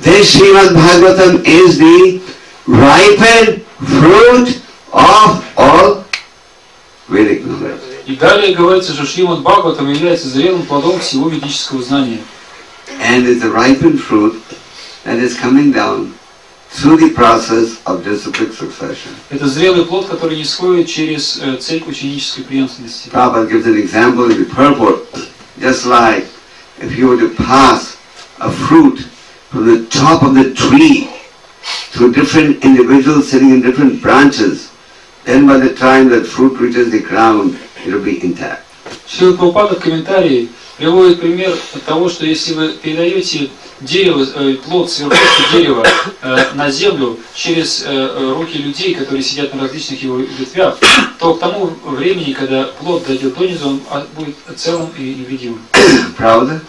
C: This Srimad Bhagavatam is the ripened fruit of all Vedic knowledge.
E: И далее говорится, что Шримад Бхагаватам является зрелым плодом всего ведического знания.
C: And it's the ripened fruit that is coming down through the process of disciplic succession.
E: Это зрелый плод, который не сходит через э, цель ученической преемственности.
C: Prabhupada gives an example in the purport, just like if you were to pass a fruit from the top of the tree to different individuals sitting in different branches, then by the time that fruit reaches the ground, it will be intact.
E: Шрила Прабхупада в комментарии приводит пример того, что если вы передаете дерево, э, плод с верхушки дерева э, на землю через э, руки людей, которые сидят на различных его ветвях, то к тому времени, когда плод дойдет до низу, он а, будет целым и невидимым.
C: Pravda?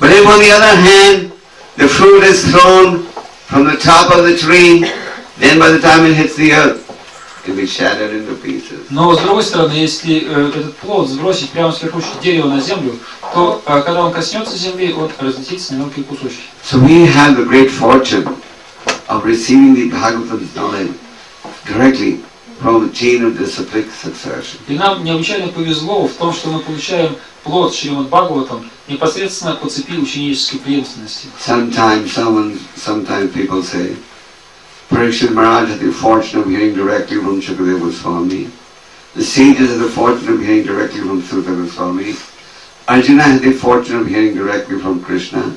C: But if on the other hand, the fruit is thrown from the top of the tree, then by the time it hits the earth,
E: Но с другой стороны, если э, этот плод сбросить прямо с верхушки дерева на землю, то э, когда он коснется земли, он разлетится на мелкие кусочки.
C: So we have the great fortune of receiving the Bhagavatam's knowledge directly from the chain of disciplic succession.
E: И нам необычайно повезло в том, что мы получаем плод Шримад Бхагаватам непосредственно по цепи ученической преемственности.
C: Sometimes someone, sometimes people say, Parikshit Maharaj had the fortune of hearing directly from Shukadeva Goswami. The sages had the fortune of hearing directly from Sutta Goswami. Arjuna had the fortune of hearing directly from Krishna.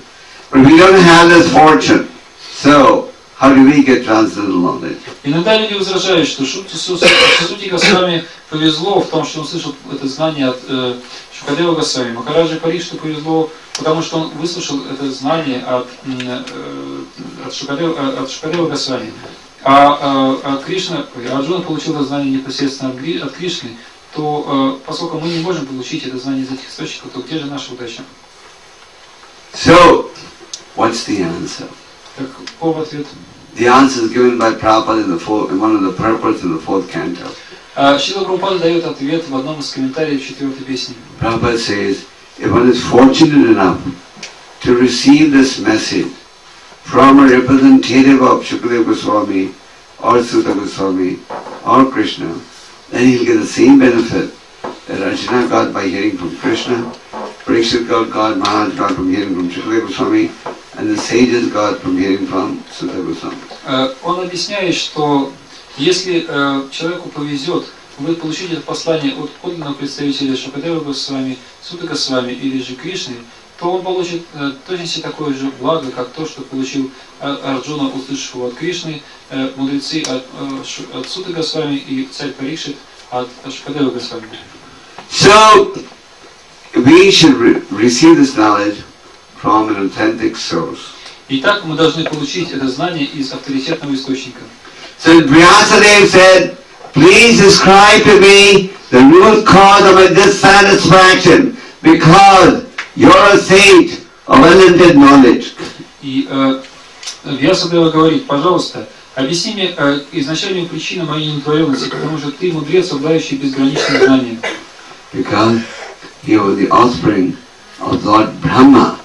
C: But we don't have this fortune. So, how do we get transcendental knowledge?
E: Иногда люди возражают, что Шути Сути Госвами повезло в том, что он слышал это знание от Шукадева Госвами. Махараджи Паришту повезло, потому что он выслушал это знание от, э, от, Шукадева, э, от Шукадева Госвами. А, э, от Кришна, ой, Арджуна получил это знание непосредственно от, от Кришны, то поскольку мы не можем получить это знание из этих источников, то где же наша удача?
C: So, what's the answer?
E: Так, каков ответ?
C: The answer is given by Prabhupada in, the fourth, in one of the purports in the fourth canto.
E: А, Шила Прабхупада дает ответ в одном из комментариев четвертой песни.
C: Prabhupada says, if one is fortunate enough to receive this message from a representative of Shukadeva Goswami or Sutta Goswami or Krishna, then he'll get the same benefit that Arjuna got by hearing from Krishna, Parikshit got, got Maharaj got from hearing from Shukadeva Goswami, and the sages got from hearing from Sutta Goswami.
E: Э, Он объясняет, что если э, человеку повезет, вы получите это послание от подлинного представителя Шакадева Госвами, Сута Госвами или же Кришны, то он получит э, точно такое же благо, как то, что получил А- Арджуна, услышав от Кришны, э, мудрецы от, э, от Суты Госвами и царь Парикшит от Шакадева Госвами.
C: So, we should re- receive this knowledge from an authentic source.
E: Итак, мы должны получить это знание из авторитетного источника.
C: So Vyasadeva said, please describe to me the root cause of my dissatisfaction because you're a saint of unlimited knowledge.
E: И э, Вьясадева говорит, пожалуйста, объясни мне э, изначальную причину моей неудовлетворенности, потому что ты мудрец, обладающий безграничным знанием.
C: Because he was the offspring of Lord Brahma,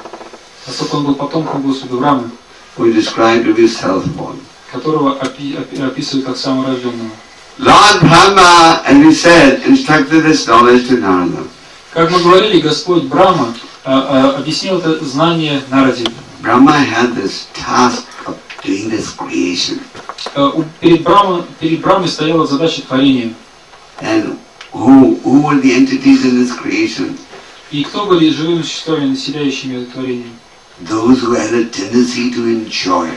E: Поскольку он был потомком Господа Брамы,
C: who described to be self-born.
E: Которого опи- опи- описывают как саморожденного.
C: Lord Brahma, as we said, instructed this knowledge to Narada.
E: Как мы говорили, Господь Брахма а, а, объяснил это знание Нараде.
C: Brahma had this task of doing this creation.
E: А, Перед Брахмой, перед Брахмой стояла задача творения.
C: And who, who were the entities in this creation?
E: И кто были живыми существами, населяющими это творение?
C: Those who had a tendency to enjoy.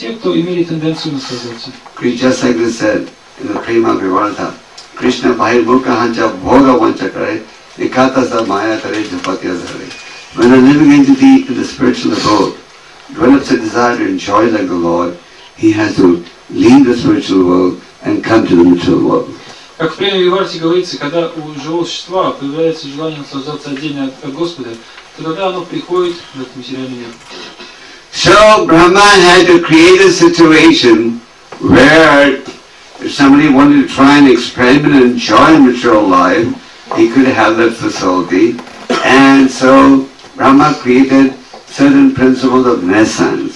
E: Те, кто имели тенденцию наслаждаться.
C: Like they said in the Prema Vivarta, Krishna Bhai Murka Hancha Bhoga Vancha Kare, Nikata Sa Maya Kare Japatya Dhare. When a living entity in the spiritual abode develops a desire to enjoy like the Lord, he has to leave the spiritual world and come to the material world.
E: Как в премии Виварте говорится, когда у живого существа появляется желание наслаждаться отдельно от, от Господа, то тогда оно приходит в этот материальный мир.
C: So Brahma had to create a situation where if somebody wanted to try and experiment and enjoy material life, he could have that facility. And so Brahma created certain principles of naissance.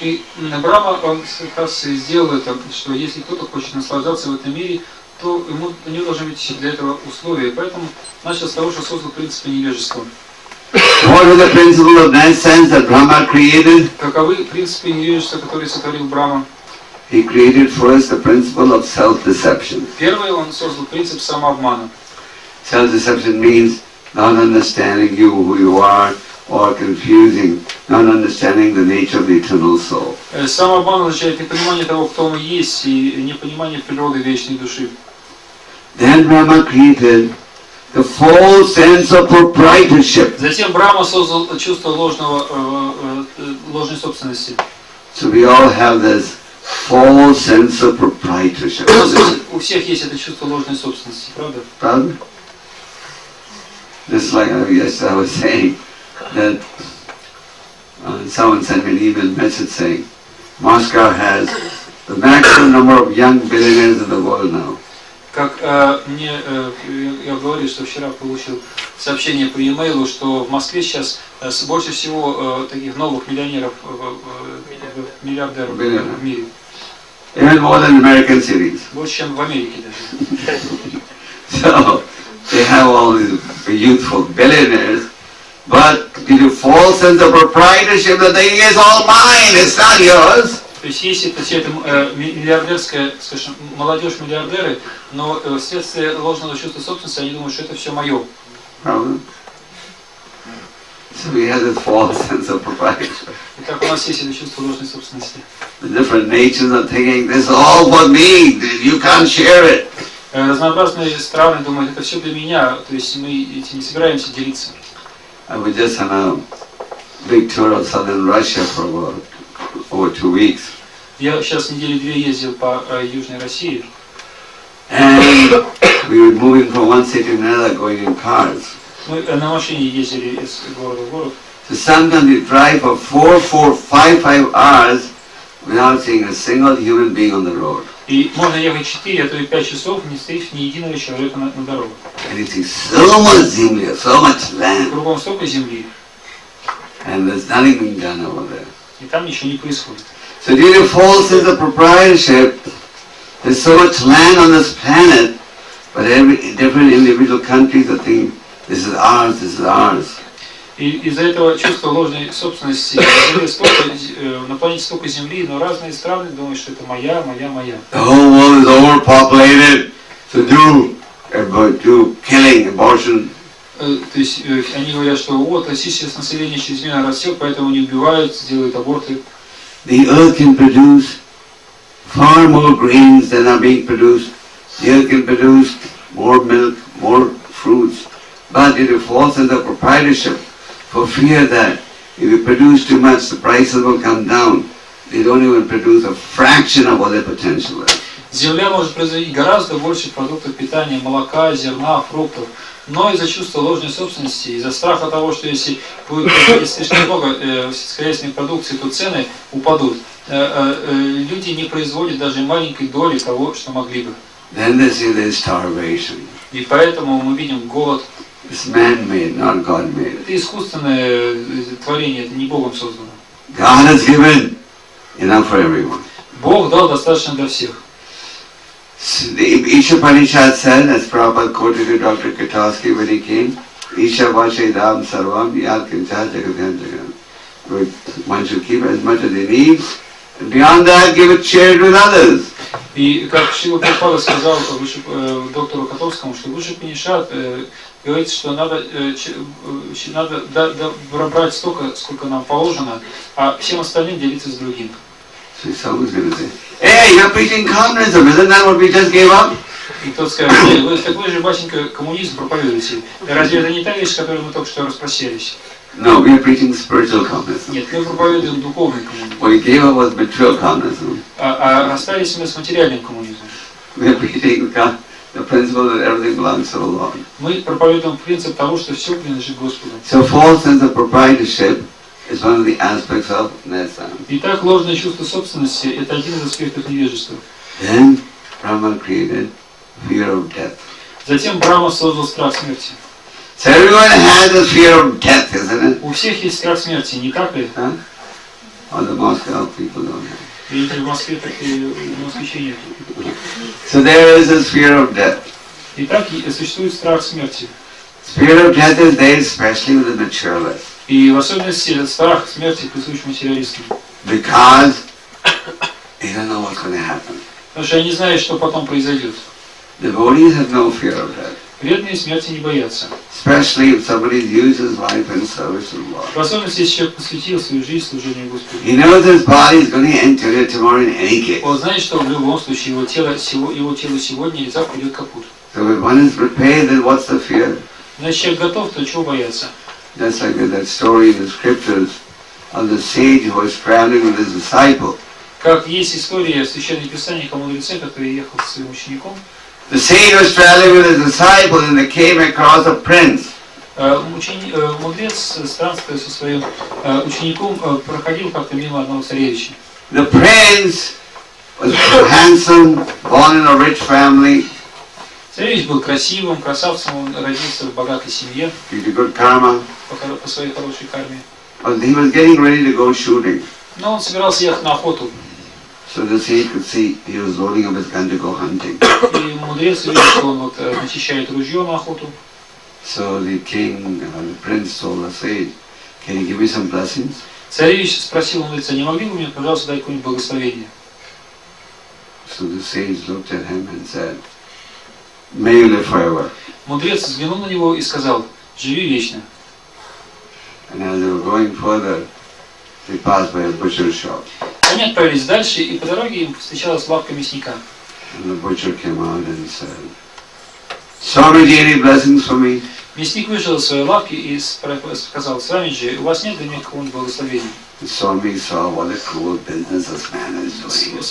E: И м, Брахма, он как раз и сделал это, что если кто-то хочет наслаждаться в этом мире, то ему, у него должны быть для этого условия. Поэтому начал с того, что создал принципы невежества.
C: What are the principles of naissance that Brahma created?
E: Каковы принципы невежества, которые сотворил Брахма?
C: He created first the principle of self-deception.
E: Первый, он создал принцип самообмана.
C: Self-deception means not understanding you, who you are, or confusing, not understanding the nature of the eternal soul.
E: Э, Самообман означает непонимание того, кто мы есть, и непонимание природы вечной души.
C: Then Brahma created the full sense of proprietorship.
E: Затем Брахма создал чувство ложного, э, э, ложной собственности.
C: So we all have this full sense of proprietorship.
E: У нас У всех есть это чувство ложной собственности, правда?
C: Brother? Just like I, yes, I was saying that uh, someone sent me an email message saying Moscow has the maximum number of young billionaires in the world now.
E: Как э, мне, э, я говорил, что вчера получил сообщение по e-mail, что в Москве сейчас э, больше всего э, таких новых миллионеров, э, э, миллиардеров в мире.
C: Even more than American cities.
E: Больше, чем в Америке даже. [laughs]
C: So they have all these youthful billionaires, but to false sense of proprietorship, the thing is all mine, it's not yours.
E: То есть есть это, вся эта э, ми- миллиардерская, скажем, молодежь миллиардеры, но э, вследствие ложного чувства собственности они думают, что это все мое.
C: Problem? So we have this false sense of proprietorship.
E: Итак, у нас есть это чувство ложной собственности.
C: The different nations are thinking, this is all for me, you can't share it.
E: Э, Разнообразные страны думают, это все для меня, то есть мы этим не собираемся делиться.
C: I was just on a big tour of southern Russia for about over two weeks.
E: Я сейчас недели две ездил по э, Южной России,
C: And we were moving from one city to another, going in cars.
E: мы э, на машине ездили из города в город,
C: So sometimes we drive for four, four, five, five hours without seeing a single human being on the road.
E: и можно ехать 4, а то и 5 часов, не встретив ни единого человека на, на дорогу.
C: And you see so much земля, so much land,
E: Кругом столько земли,
C: and there's nothing being done over there.
E: и там ничего не происходит.
C: So due to false sense of proprietorship, there's so much land on this planet, but every different individual countries are thinking, this is ours, this is ours.
E: И из-за этого чувства ложной собственности на Земле столько, э, на планете столько земли, но разные страны думают, что это моя, моя, моя.
C: The whole world is overpopulated, so do, about do killing, abortion.
E: Э, То есть э, они говорят, что вот численность населения чрезмерно растет, поэтому они убивают, делают аборты.
C: The earth can produce far more grains than are being produced. The earth can produce more milk, more fruits. But due to false sense of proprietorship, for fear that if you produce too much, the prices will come down. They don't even produce a fraction of what their potential is.
E: Земля может производить гораздо больше продуктов питания, молока, зерна, фруктов. Но из-за чувства ложной собственности, из-за страха того, что если будет слишком много э, сельскохозяйственной продукции, то цены упадут. Э, э, э, люди не производят даже маленькой доли того, что могли бы.
C: Then they there's starvation.
E: И поэтому мы видим голод.
C: It's man-made, not God-made.
E: Это искусственное творение, это не Богом создано.
C: God has given enough for everyone.
E: Бог дал достаточно для всех.
C: Isha Upanishad said, as Prabhupada quoted Dr. Katowski when he came, Isha Vashedam Sarvam Yad Kincha Jagadhan Jagan. But One should keep as much as he needs, and beyond that give it shared with others.
E: И как Шила Прабхупада сказал э, доктору Котовскому, что выше Панишат э, говорится, что надо, э, э, надо да- да- брать столько, сколько нам положено, а всем остальным делиться с другим.
C: So someone's going to say, hey, you're preaching communism, isn't that what we just gave up?
E: И кто скажет, «Эй, вы, так вы же, батенька, коммунизм проповедуете. Разве это не та вещь, которой мы только что распрощались?
C: No, we are preaching spiritual communism.
E: Нет, мы проповедуем духовный коммунизм.
C: We gave up was material communism.
E: А, а расстались мы с материальным коммунизмом.
C: We are preaching the the principle that everything belongs to the Lord.
E: Мы проповедуем принцип того, что все принадлежит Господу.
C: So false sense of proprietorship
E: Итак, ложное чувство собственности – это один из аспектов невежества.
C: Then Brahma created fear of death.
E: Затем Брахма создал страх смерти.
C: So everyone has a fear of death, isn't it?
E: У всех есть страх смерти, не так ли?
C: Huh? Or the Moscow people don't have.
E: Видите, в Москве так и у москвичей нет.
C: So there is this fear of death.
E: Итак, существует страх смерти.
C: Fear of death is there especially with the materialists.
E: И в особенности страх смерти присущ материалистам.
C: Because they don't know what's going to happen.
E: Потому что они знают, что потом произойдет.
C: Devotees have no fear of death.
E: Преданные смерти не боятся.
C: Especially if somebody uses life in service of Lord.
E: В особенности, если человек посвятил свою жизнь служению Господу.
C: He knows his body is going to enter it tomorrow in any case.
E: Он знает, что в любом случае его тело, его тело сегодня или завтра идет капут.
C: So if one is prepared, then what's the fear?
E: Значит, человек готов, то чего бояться?
C: Just like with that story in the scriptures of the sage who was traveling with his disciple.
E: Как есть история в Священных Писаниях о мудреце, который ехал со своим учеником.
C: The sage was traveling with his disciple and they came across a prince.
E: Э, учени- э, Мудрец, странствуя со своим э, учеником, э, проходил как-то мимо одного царевича.
C: The prince was handsome, born in a rich family,
E: Царевич был красивым, красавцем, он родился в богатой семье
C: karma,
E: по, по своей хорошей карме.
C: he was getting ready to go shooting.
E: Но он собирался ехать на охоту,
C: So the sage could see he was loading up his gun to go hunting.
E: и мудрец увидел, что он вот, э, начищает ружье на охоту.
C: So the king, uh, the prince told the sage, can you give me some blessings?
E: Царевич спросил мудреца, не могли бы мне, пожалуйста, дать какое-нибудь благословение?
C: So the sage looked at him and said, may you live forever.
E: Мудрец взглянул на него и сказал, живи вечно.
C: And as they were going further, they passed by a butcher's shop.
E: Они отправились дальше, и по дороге им встречалась лавка мясника.
C: And the butcher came out and said, Swamiji, any blessings for me?
E: Мясник вышел из своей лавки и сказал, Свамиджи, у вас нет для меня какого-нибудь благословения? С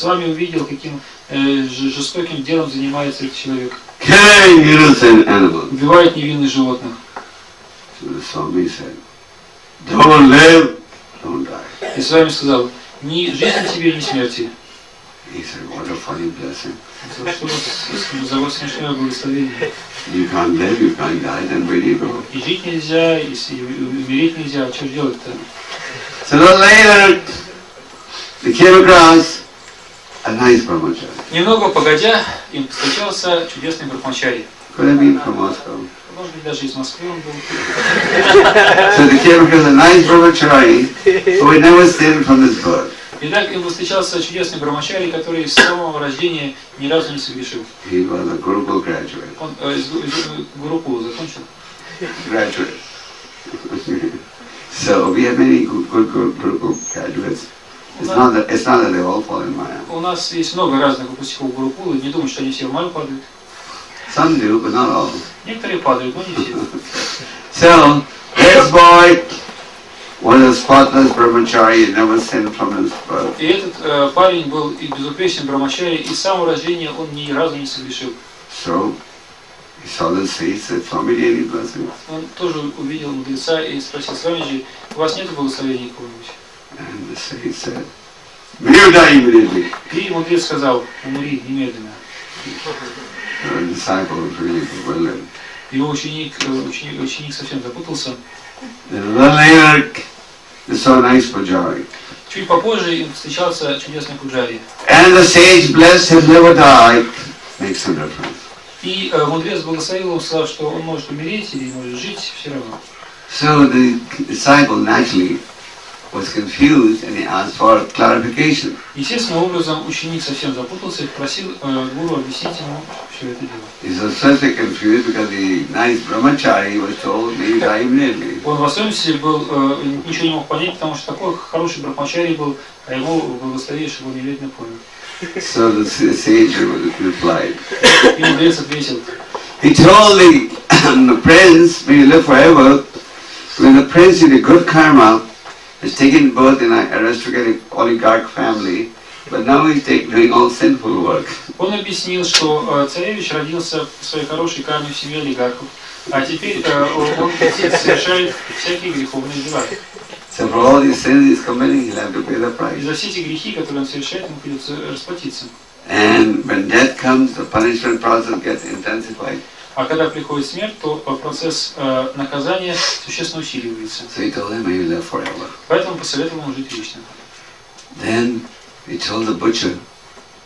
E: вами увидел, каким э, жестоким делом занимается этот человек. Убивает невинных животных.
C: Don't live, don't die.
E: И с вами сказал, ни жизни тебе, ни смерти.
C: He said, What a funny blessing. You can't live, you can't die, then where do you go?
E: И жить нельзя, и, умереть нельзя, а что делать-то?
C: So then later, they came across a nice brahmachari.
E: Немного погодя, им встречался чудесный брахмачари.
C: Could have been from Moscow.
E: Может быть, даже из Москвы он был.
C: So they came across a nice brahmachari who had never sinned from his birth.
E: Итак, им встречался чудесный брахмачари, который с самого рождения ни разу не согрешил. Он э, из, Гу- из Гурукулу закончил.
C: Graduate. [laughs] so we have many good, good, good Gurukul graduates. It's not that it's not that they all fall in Maya.
E: У нас есть много разных выпускников Гурукулы, не думаю, что они все в Маю падают.
C: Some do, but not all.
E: Некоторые падают, но не все. [laughs]
C: So this boy was a spotless brahmachari, never sinned from his birth.
E: И этот э, парень был и безупречным брамачари, и с самого рождения он ни разу не согрешил.
C: So face, said, Swami, any blessings?
E: Он тоже увидел мудреца и спросил, с вами же, у вас нет благословения
C: said, May you die immediately.
E: И мудрец сказал, умри немедленно. Его ученик, э, ученик, ученик совсем запутался.
C: A a.
E: Чуть попозже им встречался чудесный Пуджари.
C: And the sage blessed him never die. makes no difference.
E: И э, мудрец благословил его, сказав, что он может умереть или может жить, все равно.
C: So the disciple naturally was confused and he asked for clarification.
E: Естественным образом ученик совсем запутался и просил э, гуру объяснить ему все это дело.
C: He was especially confused because the nice brahmachari was told, may die immediately.
E: Он в особенности был, э, ничего не мог понять, потому что такой хороший брахмачарий был, а ему благословили, чтобы он немедленно понял.
C: So the s- sage replied.
E: И мудрец ответил,
C: He told the, the [clears throat] prince, may you live forever, when the prince in a good karma has taken birth in an aristocratic oligarch family, but now he's take, doing all sinful work.
E: Он объяснил, что э, царевич родился в своей хорошей карме в семье олигархов, а теперь э, он совершает всякие греховные дела.
C: So for all these sins he's committing, he'll have to pay the
E: И
C: price.
E: за все эти грехи, которые он совершает, ему придется расплатиться.
C: And when death comes, the punishment process gets intensified.
E: А когда приходит смерть, то э, процесс э, наказания существенно усиливается.
C: So he told him, may you live forever.
E: Поэтому посоветовал ему жить вечно.
C: Then he told the butcher,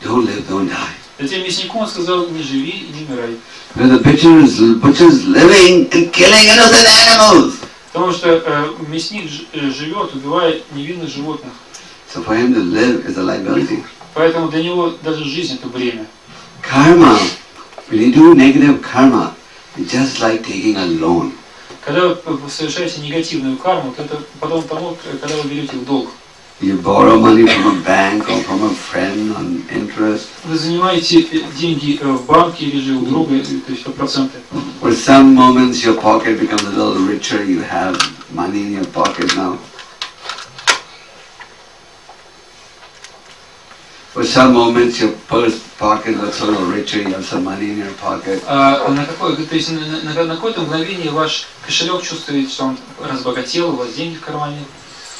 C: don't live, don't die.
E: Затем мяснику он сказал, не живи и не умирай.
C: Because the butcher is, butcher is living and killing innocent animals.
E: Потому что э, мясник э, живет, убивая невинных животных.
C: So for him to live is a liability.
E: Поэтому для него даже жизнь это бремя.
C: Karma, when you do negative karma, it's just like taking a loan.
E: Когда вы совершаете негативную карму, то это потом тому, когда вы берете в долг.
C: You borrow money from a bank or from a friend on interest.
E: Вы занимаете э, деньги э, в банке или же у друга, э, то есть по проценты.
C: For some moments your pocket becomes a little richer, you have money in your pocket now. For some moments your purse pocket looks a little richer, you have some money in your pocket.
E: А на, какое, то есть на, на- на какое-то мгновение ваш кошелек чувствует, что он разбогател, у вас деньги в кармане.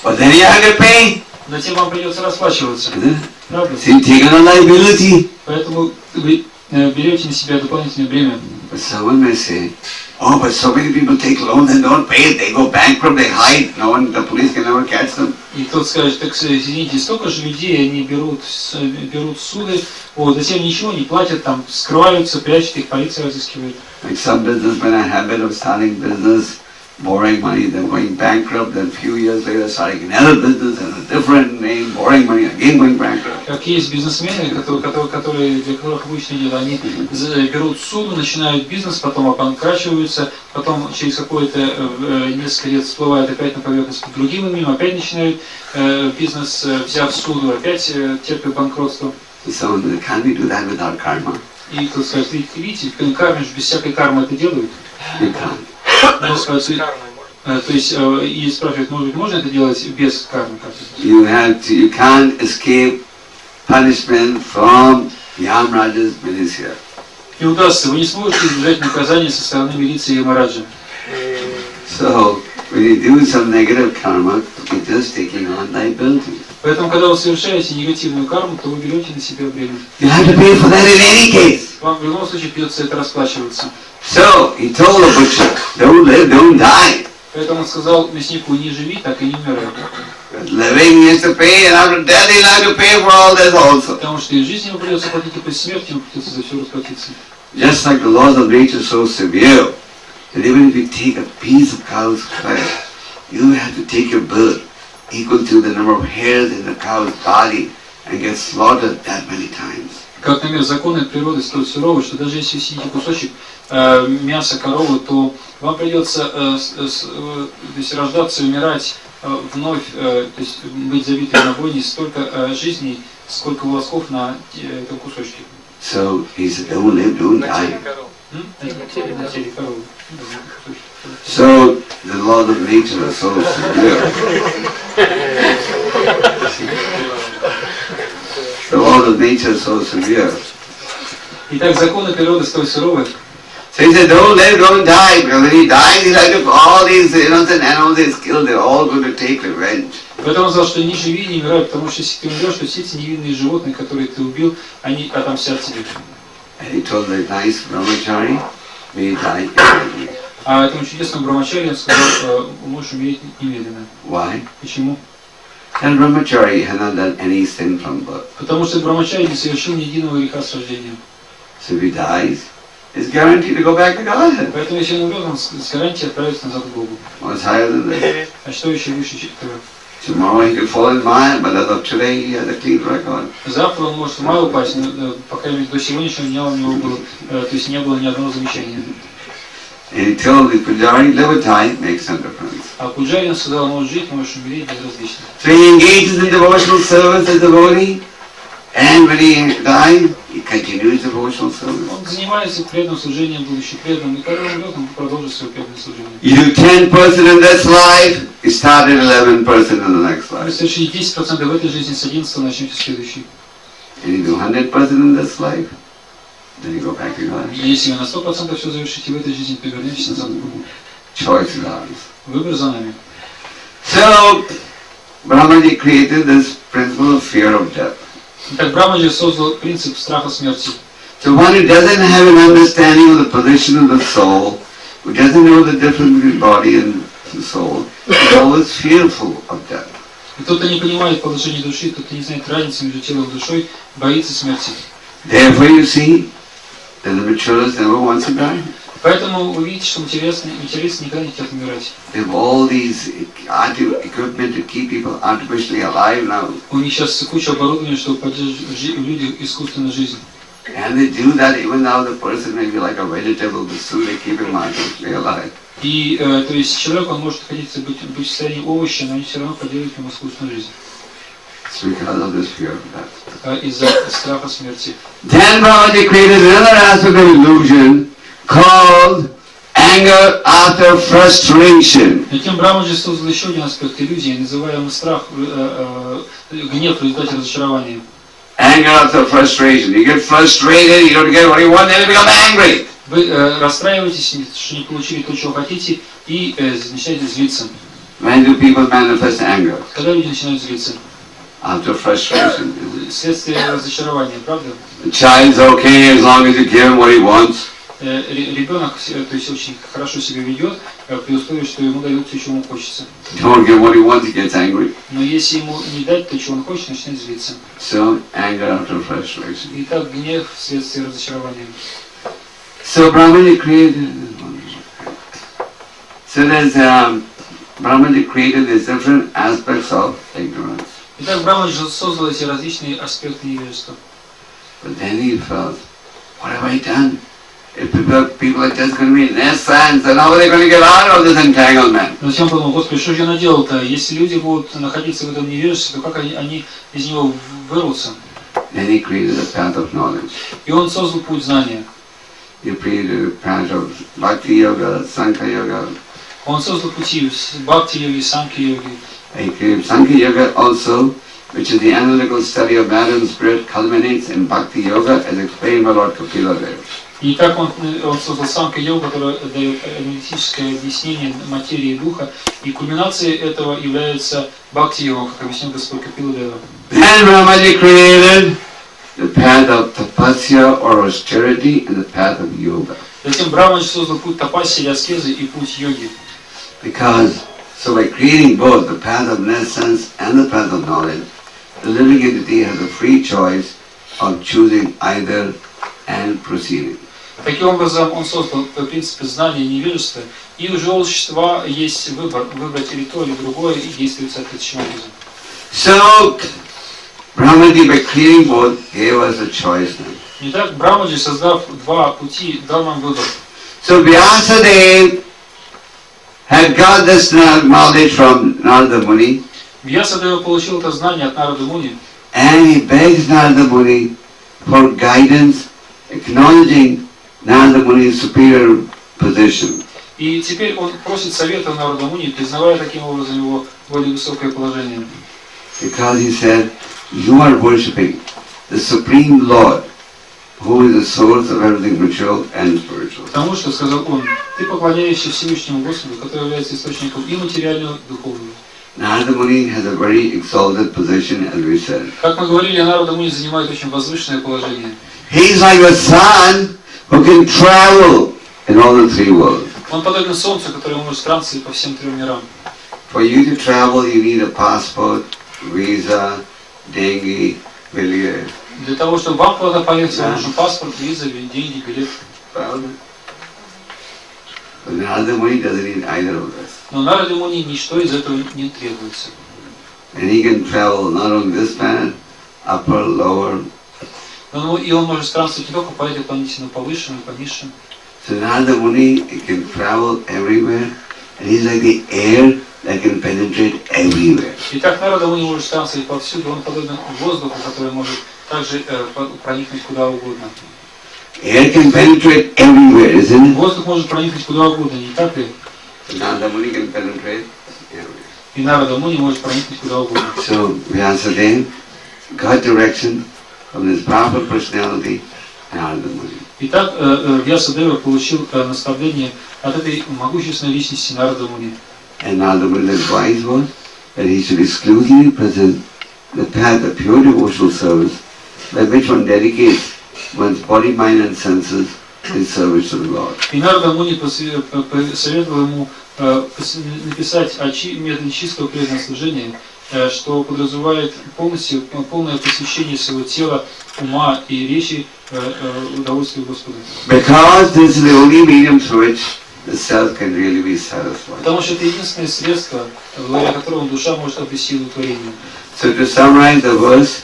C: But then you have to pay.
E: Затем вам придется расплачиваться.
C: it?
E: Правда?
C: Take on liability.
E: Поэтому вы э, берете на себя дополнительное бремя.
C: But someone may say, oh, but so many people take loans and don't pay it. They go bankrupt, they hide. No one, the police can never catch them.
E: И кто-то скажет, так извините, столько же людей, они берут, берут суды, вот, затем ничего не платят, там скрываются, прячут, их полиция разыскивает.
C: Like some businessmen have habit of starting business, borrowing money, then going bankrupt, then few years later starting another business and a different name, borrowing money, again going bankrupt.
E: Как есть бизнесмены, которые, которые, которые, для которых обычное дело, они берут суду, начинают бизнес, потом обанкрачиваются, потом через какое-то э, э, несколько лет всплывают опять на поверхность под другим именем, опять начинают э, бизнес, взяв суду, опять терпят банкротство.
C: So can we do that without karma?
E: И кто скажет, видите, же без всякой кармы это делают.
C: You can't.
E: Ну, э, то, э, есть, э, и спрашивают, может быть, можно это делать без кармы?
C: You have to, you can't escape punishment from Yamraja's militia.
E: Не удастся, вы не сможете избежать наказания со стороны милиции и Мараджа.
C: So when you do some negative karma, you're just taking on liability.
E: Поэтому, когда вы совершаете негативную карму, то вы берете на себя бремя.
C: You have to pay for that in any case.
E: Вам в любом случае придется это расплачиваться.
C: So he told the butcher, don't live, don't die.
E: Поэтому он сказал мяснику, не живи, так и не умирай.
C: Living has to pay, and after death he'll have to pay for all this also.
E: Потому что и в жизни ему придется платить, и после смерти ему придется за все расплатиться.
C: Just like the laws of nature so severe, that even if you take a piece of cow's flesh, you have to take your birth equal to the number of hairs in the cow's body and get slaughtered that many times.
E: Как, например, законы природы столь суровы, что даже если вы съедите кусочек э, мяса коровы, то вам придется э, с- с- э, то есть рождаться и умирать э, вновь, э, то есть быть забитым на бойне столько э, жизней, сколько волосков на э, этом кусочке.
C: So he said, don't live, don't die. So the laws of nature are so severe. The laws of nature are so severe.
E: Итак, законы природы столь суровы,
C: So he said, don't live, don't die, because when he dies, he'll have to, all these innocent animals he's killed, they're all going to take revenge.
E: Поэтому он сказал, что не живи, не умирай, потому что если ты умрешь, то все эти невинные животные, которые ты убил, они отомстят тебе.
C: And he told the nice brahmachari, may he die immediately.
E: А этому чудесному брамачаре он сказал, э, можешь умереть немедленно.
C: Why?
E: Почему?
C: That brahmachari had not done any sin from birth.
E: Потому что брамачари не совершил ни единого греха с рождения.
C: So if he dies, he's guaranteed to go back to Godhead.
E: Поэтому если он умрет, он с с гарантией отправится назад к Богу.
C: What's higher than this?
E: А что еще выше чем этого?
C: Tomorrow he could fall in Maya, but as of today he has a clean record.
E: Завтра он может в май упасть, но э, по крайней мере до сегодняшнего дня у него было, э, то есть не было ни одного замечания.
C: Until the Pujari live a time makes no difference.
E: А Пуджари он сказал, может жить, можешь умереть безразлично.
C: So he engages in devotional service as a devotee, and when he dies, he continues devotional service.
E: Он занимается преданным служением, будучи преданным, и когда умрет, он продолжит свое преданное служение.
C: You do 10% in this life, you start at 11% in the next
E: Вы
C: life.
E: совершите 10% в этой жизни, с 11 начнете следующий.
C: And you do 100% in this life, then you go back to God.
E: Если вы на 100% все завершите в этой жизни, то вернетесь назад.
C: Choice is ours.
E: Выбор за нами.
C: So, Brahmaji created this principle of fear of death.
E: Итак, Брамаджи создал принцип страха смерти.
C: So one who doesn't have an understanding of the position of the soul, who doesn't know the difference between body and soul, is always fearful of death.
E: Кто-то не понимает положение души, кто-то не знает разницы между телом и душой, боится смерти.
C: Therefore you see that the materialist never wants to die.
E: Поэтому вы видите, что интересные интересы никогда не хотят умирать.
C: Have all these arti- equipment to keep people artificially alive now.
E: У них сейчас куча оборудования, чтобы поддерживать людях искусственную жизнь.
C: And they do that even now the person may be like a vegetable, but still they keep him artificially alive.
E: И э, то есть человек, он может находиться быть, быть в состоянии овоща, но они все равно поддерживают ему искусственную жизнь э, из-за страха смерти.
C: Then Babaji created another aspect of illusion called anger after frustration.
E: Затем Брамаджи создал еще один аспект иллюзии, называемый страх, э, э, гнев в результате разочарования.
C: Anger after frustration. You get frustrated, you don't get what you want, then you become angry.
E: Вы э, расстраиваетесь, что не получили то, чего хотите, и э, начинаете злиться.
C: When do people manifest anger?
E: Когда люди начинают злиться?
C: After frustration.
E: Вследствие разочарования, правда?
C: The child's okay as long as you give him what he wants.
E: Э, ре- Ребенок э, то есть, очень хорошо себя ведет, э, при условии, что ему дают все, чего ему хочется.
C: Don't give what he wants, he gets angry.
E: Но если ему не дать то, чего он хочет, начинает злиться.
C: So, anger after frustration.
E: И так гнев вследствие разочарования.
C: So, Brahmani created. So, there's um, Brahmani created these different aspects of ignorance.
E: Итак, Брамаджи создал эти различные аспекты невежества.
C: But then he felt, what have I done?
E: Но затем подумал, Господи, что же я наделал-то? Если люди будут находиться в этом невежестве, то как они, они из него вырвутся?
C: Then he created a path of knowledge.
E: И он создал путь знания.
C: He created a path of Bhakti Yoga, Sankhya Yoga.
E: Он создал пути бхакти-йоги, санки-йоги.
C: Yoga also, which is the analytical study of matter and spirit, culminates in Bhakti Yoga as explained by Lord Kapila Dev.
E: И так он, э, он создал санка-йогу, которая дает аналитическое объяснение материи и духа. И кульминацией этого является бхакти-йога, как объяснил Господь Капила Дева.
C: Then Brahmaji created the path of tapasya or austerity and the path of yoga.
E: Затем Брамач создал путь тапаси или аскезы и путь йоги.
C: Because, so by creating both the path of innocence and the path of knowledge, the living entity has a free choice of choosing either and proceeding.
E: Таким образом, он создал в принципе знания и невежества, и у живого существа есть выбор, выбрать или то, или другое, и действовать соответствующим образом.
C: So, Brahmaji, by creating both, gave us a choice.
E: Итак, Брамаджи, создав два пути, дал нам выбор.
C: So Vyasadeva had got this knowledge from Narada Muni,
E: Вьясадева получил это знание от Нарады Муни,
C: and he begs Narada Muni for guidance, acknowledging Superior position.
E: и теперь он просит совета Нарада Муни, признавая таким образом его более высокое положение.
C: Because he said, you are worshipping the Supreme Lord, who is the source of everything material and spiritual.
E: Потому что, сказал он, ты поклоняешься Всевышнему Господу, который является источником и материального, и духовного.
C: Narada Muni has a very exalted position, as we said.
E: Как мы говорили, Нарада Муни занимает очень возвышенное положение.
C: He's like the sun who can travel in all the three worlds.
E: Он подобен Солнцу, который может странствовать по всем трем мирам.
C: For you to travel, you need a passport, visa, dengue, billiard.
E: Для того, чтобы вам куда-то поехать, вам нужен паспорт, виза, деньги, билет.
C: Правда? But Narada Muni doesn't need either of this.
E: Но Нараде Муни ничто из этого не требуется.
C: And he can travel not on this planet, upper, lower.
E: Но, ну, и он может странствовать не только по этой планете, но по высшим и по низшим.
C: So Narada Muni can travel everywhere, and he's like the air that can penetrate everywhere.
E: Итак, Нарада Муни может странствовать повсюду, он подобен воздуху, который может также э, проникнуть куда угодно.
C: Air can penetrate everywhere, isn't it?
E: Воздух может проникнуть куда угодно, не так ли?
C: Narada Muni can penetrate everywhere.
E: И Нарада Муни может проникнуть куда угодно.
C: So Vyasadeva got direction this personality, Muni.
E: Итак, э, э, Вьясадева получил э, наставление от этой могущественной личности Нарада Муни.
C: And Narada Muni's advice was that he should exclusively present the path of pure devotional service by which one dedicates one's body, mind and senses in service to the Lord.
E: И Нарада Муни посоветовал ему э, написать о методе чистого преданного служения, э, что подразумевает полностью, э, полное посвящение своего тела, ума и речи э, э, удовольствию Господа.
C: Because this is the only medium through which the self can really be satisfied.
E: Потому что это единственное средство, благодаря которому душа может обрести удовлетворение.
C: So to summarize the verse,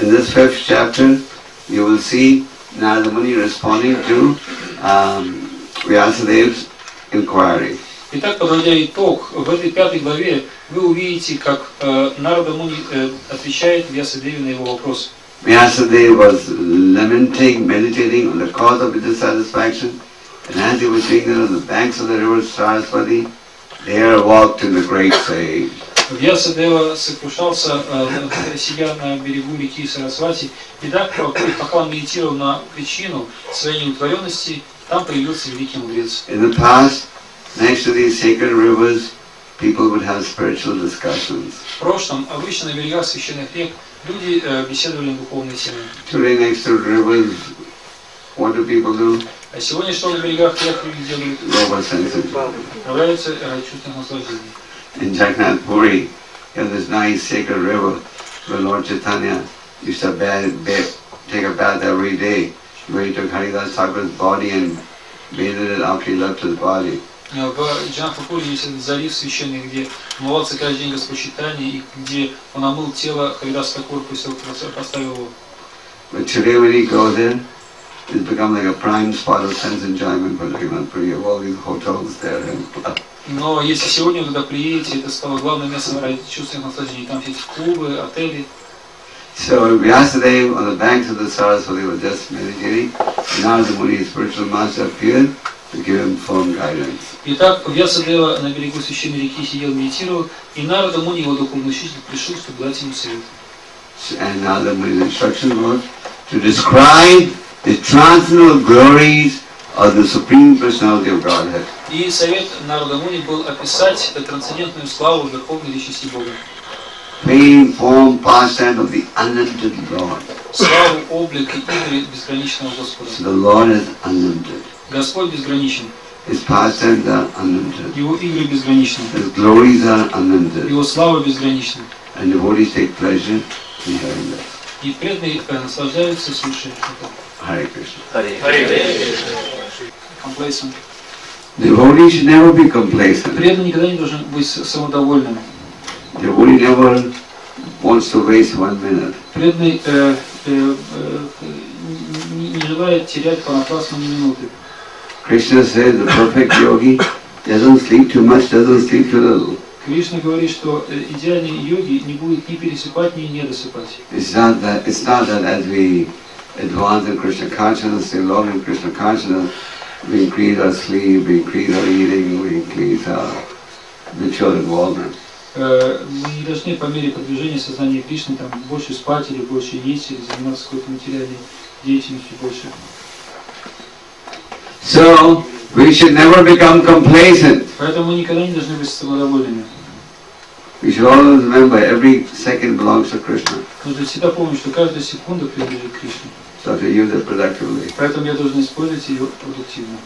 C: in this fifth chapter, you will see Narada responding to um, Vyasadev's inquiry.
E: Итак, подводя итог, в этой пятой главе вы увидите, как э, Нарада Муни э, отвечает Вьясадеве на его вопрос.
C: Vyasadeva was lamenting, meditating on the cause of his dissatisfaction, and as he was there on the banks of the river Saraswati, there walked in the great sage.
E: Вьясадева сокрушался, э, на берегу реки Сарасвати, и так, пока он медитировал на причину своей неудовлетворенности, там появился великий мудрец.
C: In the past, next to these sacred rivers, people would have spiritual discussions.
E: В прошлом, обычно на берегах священных рек, люди э, беседовали на духовные темы.
C: Today, next to rivers, what do people do?
E: А сегодня что на берегах рек люди делают?
C: Lower sensitive.
E: Нравится э, чувственных наслаждений.
C: In Jagannath Puri, you have this nice sacred river where Lord Chaitanya used to bathe, bathe, take a bath every day, where he took Haridas Thakur's body and bathed it after he left his body.
E: Э, В Джанфапуре есть этот залив священный, где умывался каждый день Господь и где он омыл тело Харидас Такур, после того, как поставил его.
C: But today when he goes in, it's become like a prime spot of sense enjoyment for Jagannath Puri. You have all these hotels there and
E: Но если сегодня вы туда приедете, это стало главным местом ради чувственных наслаждений. Там все эти клубы, отели.
C: So Vyasadeva on the banks of the Saraswati was just meditating. Now the Muni, spiritual master, appeared firm guidance.
E: Итак, Вьясадева на берегу священной реки сидел, медитировал, и Нарада Муни, его духовный учитель, пришел, чтобы дать ему совет.
C: And now the Muni's instruction was to describe the transcendental glories of the Supreme Personality of Godhead.
E: И совет Нарада Муни был описать трансцендентную славу Верховной Личности Бога.
C: Fame, form, pastime of the unlimited Lord.
E: Славу, облик и игры безграничного Господа.
C: So the Lord is unlimited.
E: Господь безграничен,
C: His pastimes are unlimited.
E: Его игры безграничны,
C: His glories are unlimited.
E: Его слава безгранична.
C: And devotees take pleasure in hearing this.
E: И преданные наслаждаются, слушая это.
C: Hare Krishna.
E: Complacent.
C: Devotee should never be complacent.
E: Преданный никогда не должен быть самодовольным.
C: Devotee never wants to waste one minute.
E: Преданный э, э, э, не, не желает терять понапрасну ни минуты.
C: Krishna says the perfect yogi doesn't sleep too much, doesn't sleep too little.
E: Кришна говорит, что э, идеальный йоги не будет ни пересыпать, ни недосыпать.
C: It's not that it's not that as we advance in Krishna consciousness, we love in Krishna consciousness, we increase our sleep, we increase our eating, we increase our mature involvement.
E: Э, Мы не должны по мере продвижения сознания Кришны там, больше спать или больше есть, или заниматься какой-то материальной деятельностью больше.
C: So we should never become complacent.
E: Поэтому мы никогда не должны быть самодовольными.
C: We should always remember every second belongs to Krishna.
E: Нужно всегда помнить, что каждая секунда принадлежит Кришне.
C: So to use it productively.
E: Поэтому я должен использовать ее продуктивно.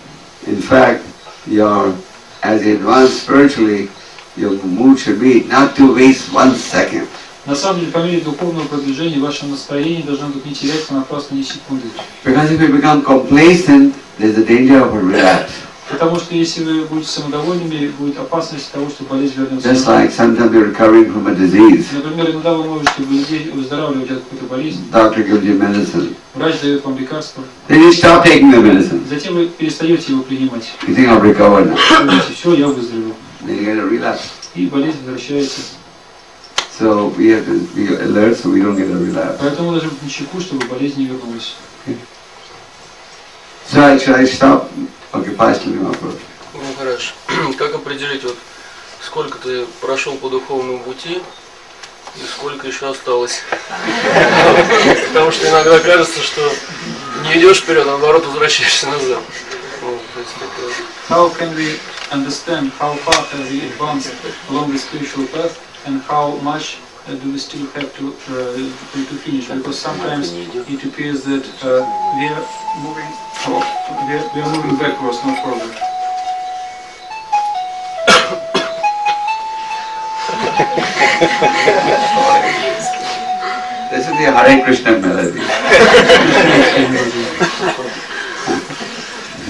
C: In fact, your as you advance spiritually, your mood should be not to waste one second.
E: На самом деле, по мере духовного продвижения, ваше настроение должно быть не теряться напрасно ни секунды.
C: Because if you become complacent, there's a danger of a relapse.
E: Потому что если вы будете самодовольными, будет опасность того, что болезнь вернется.
C: Just like sometimes you're recovering from a disease,
E: Например, иногда вы можете выздоравливать от какой-то болезни,
C: doctor gives you medicine.
E: врач дает вам лекарство,
C: Then you stop taking the medicine.
E: затем вы перестаете его принимать.
C: You think I'll recover now.
E: Вы говорите, все, я выздоровел.
C: Then you get a relapse.
E: И болезнь возвращается.
C: So we have to be alert so we don't get a relapse.
E: Поэтому мы должны быть начеку, чтобы болезнь не вернулась.
C: So I, should I stop? Okay, Pastor Mahaprabhu.
B: Ну хорошо. [clears throat] Как определить, вот сколько ты прошел по духовному пути и сколько еще осталось? [laughs] Потому что иногда кажется, что не идешь вперед, а наоборот возвращаешься назад.
E: How can we understand how far have we advanced along the spiritual path and how much uh, do we still have to, uh, to, to finish? Because sometimes it appears that uh, we are moving, oh, we, are, we are moving backwards, not forward.
C: This is the Hare Krishna melody. [laughs]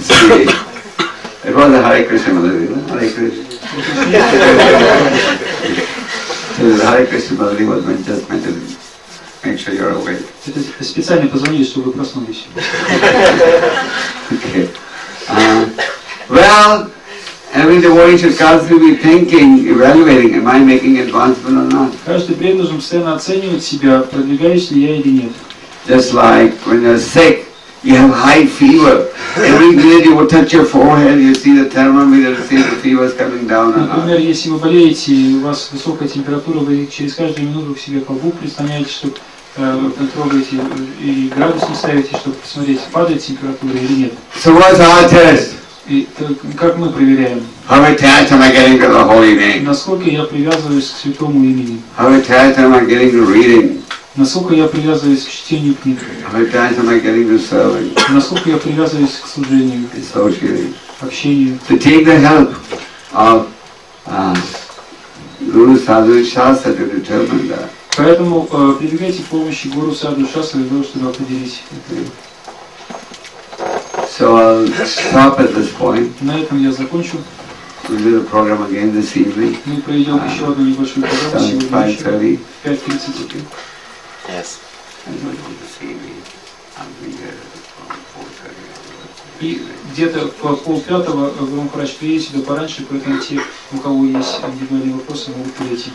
C: See, it was the Hare Krishna melody, no? Hare Krishna. [laughs] so the Hare Krishna melody was meant just meant to make sure you're awake.
E: Это специально позвонили, чтобы вы проснулись.
C: Okay. Uh, well, every devotee should constantly be thinking, evaluating, am I making advancement or not?
E: Каждый преданный должен постоянно оценивать себя, продвигаюсь ли я или нет.
C: Just like when you're sick, you have high fever. Every minute you touch your forehead, you see the thermometer, see the fever is coming down
E: Например, если вы болеете, у вас высокая температура, вы через каждую минуту к себе колбу представляете, что э, трогаете и градусник ставите, чтобы посмотреть, падает температура или нет.
C: So what's our test?
E: И как мы проверяем,
C: How attached am I getting to the holy name?
E: насколько я привязываюсь к святому имени,
C: How attached am I getting to reading?
E: Насколько я привязываюсь к чтению книг,
C: serving,
E: насколько я привязываюсь к служению, общению.
C: To take the help of uh, Guru Sadhu Shastra to determine that.
E: Поэтому э, прибегайте к помощи Гуру Саду Шастры для того, чтобы определить это.
C: So I'll stop at this point.
E: На этом я закончу.
C: We'll do the program again this evening.
E: Мы проведем еще одну небольшую программу сегодня вечером
C: 5.30.
E: в 5.30.
B: Yes.
C: And we'll do this evening. I'll be there from 4.30
E: И где-то в полпятого Громхарач приедет сюда пораньше, поэтому те, у кого есть индивидуальные вопросы, могут подойти.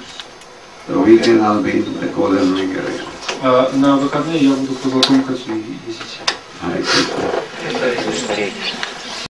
E: А на выходные я буду по Золотому кольцу ездить.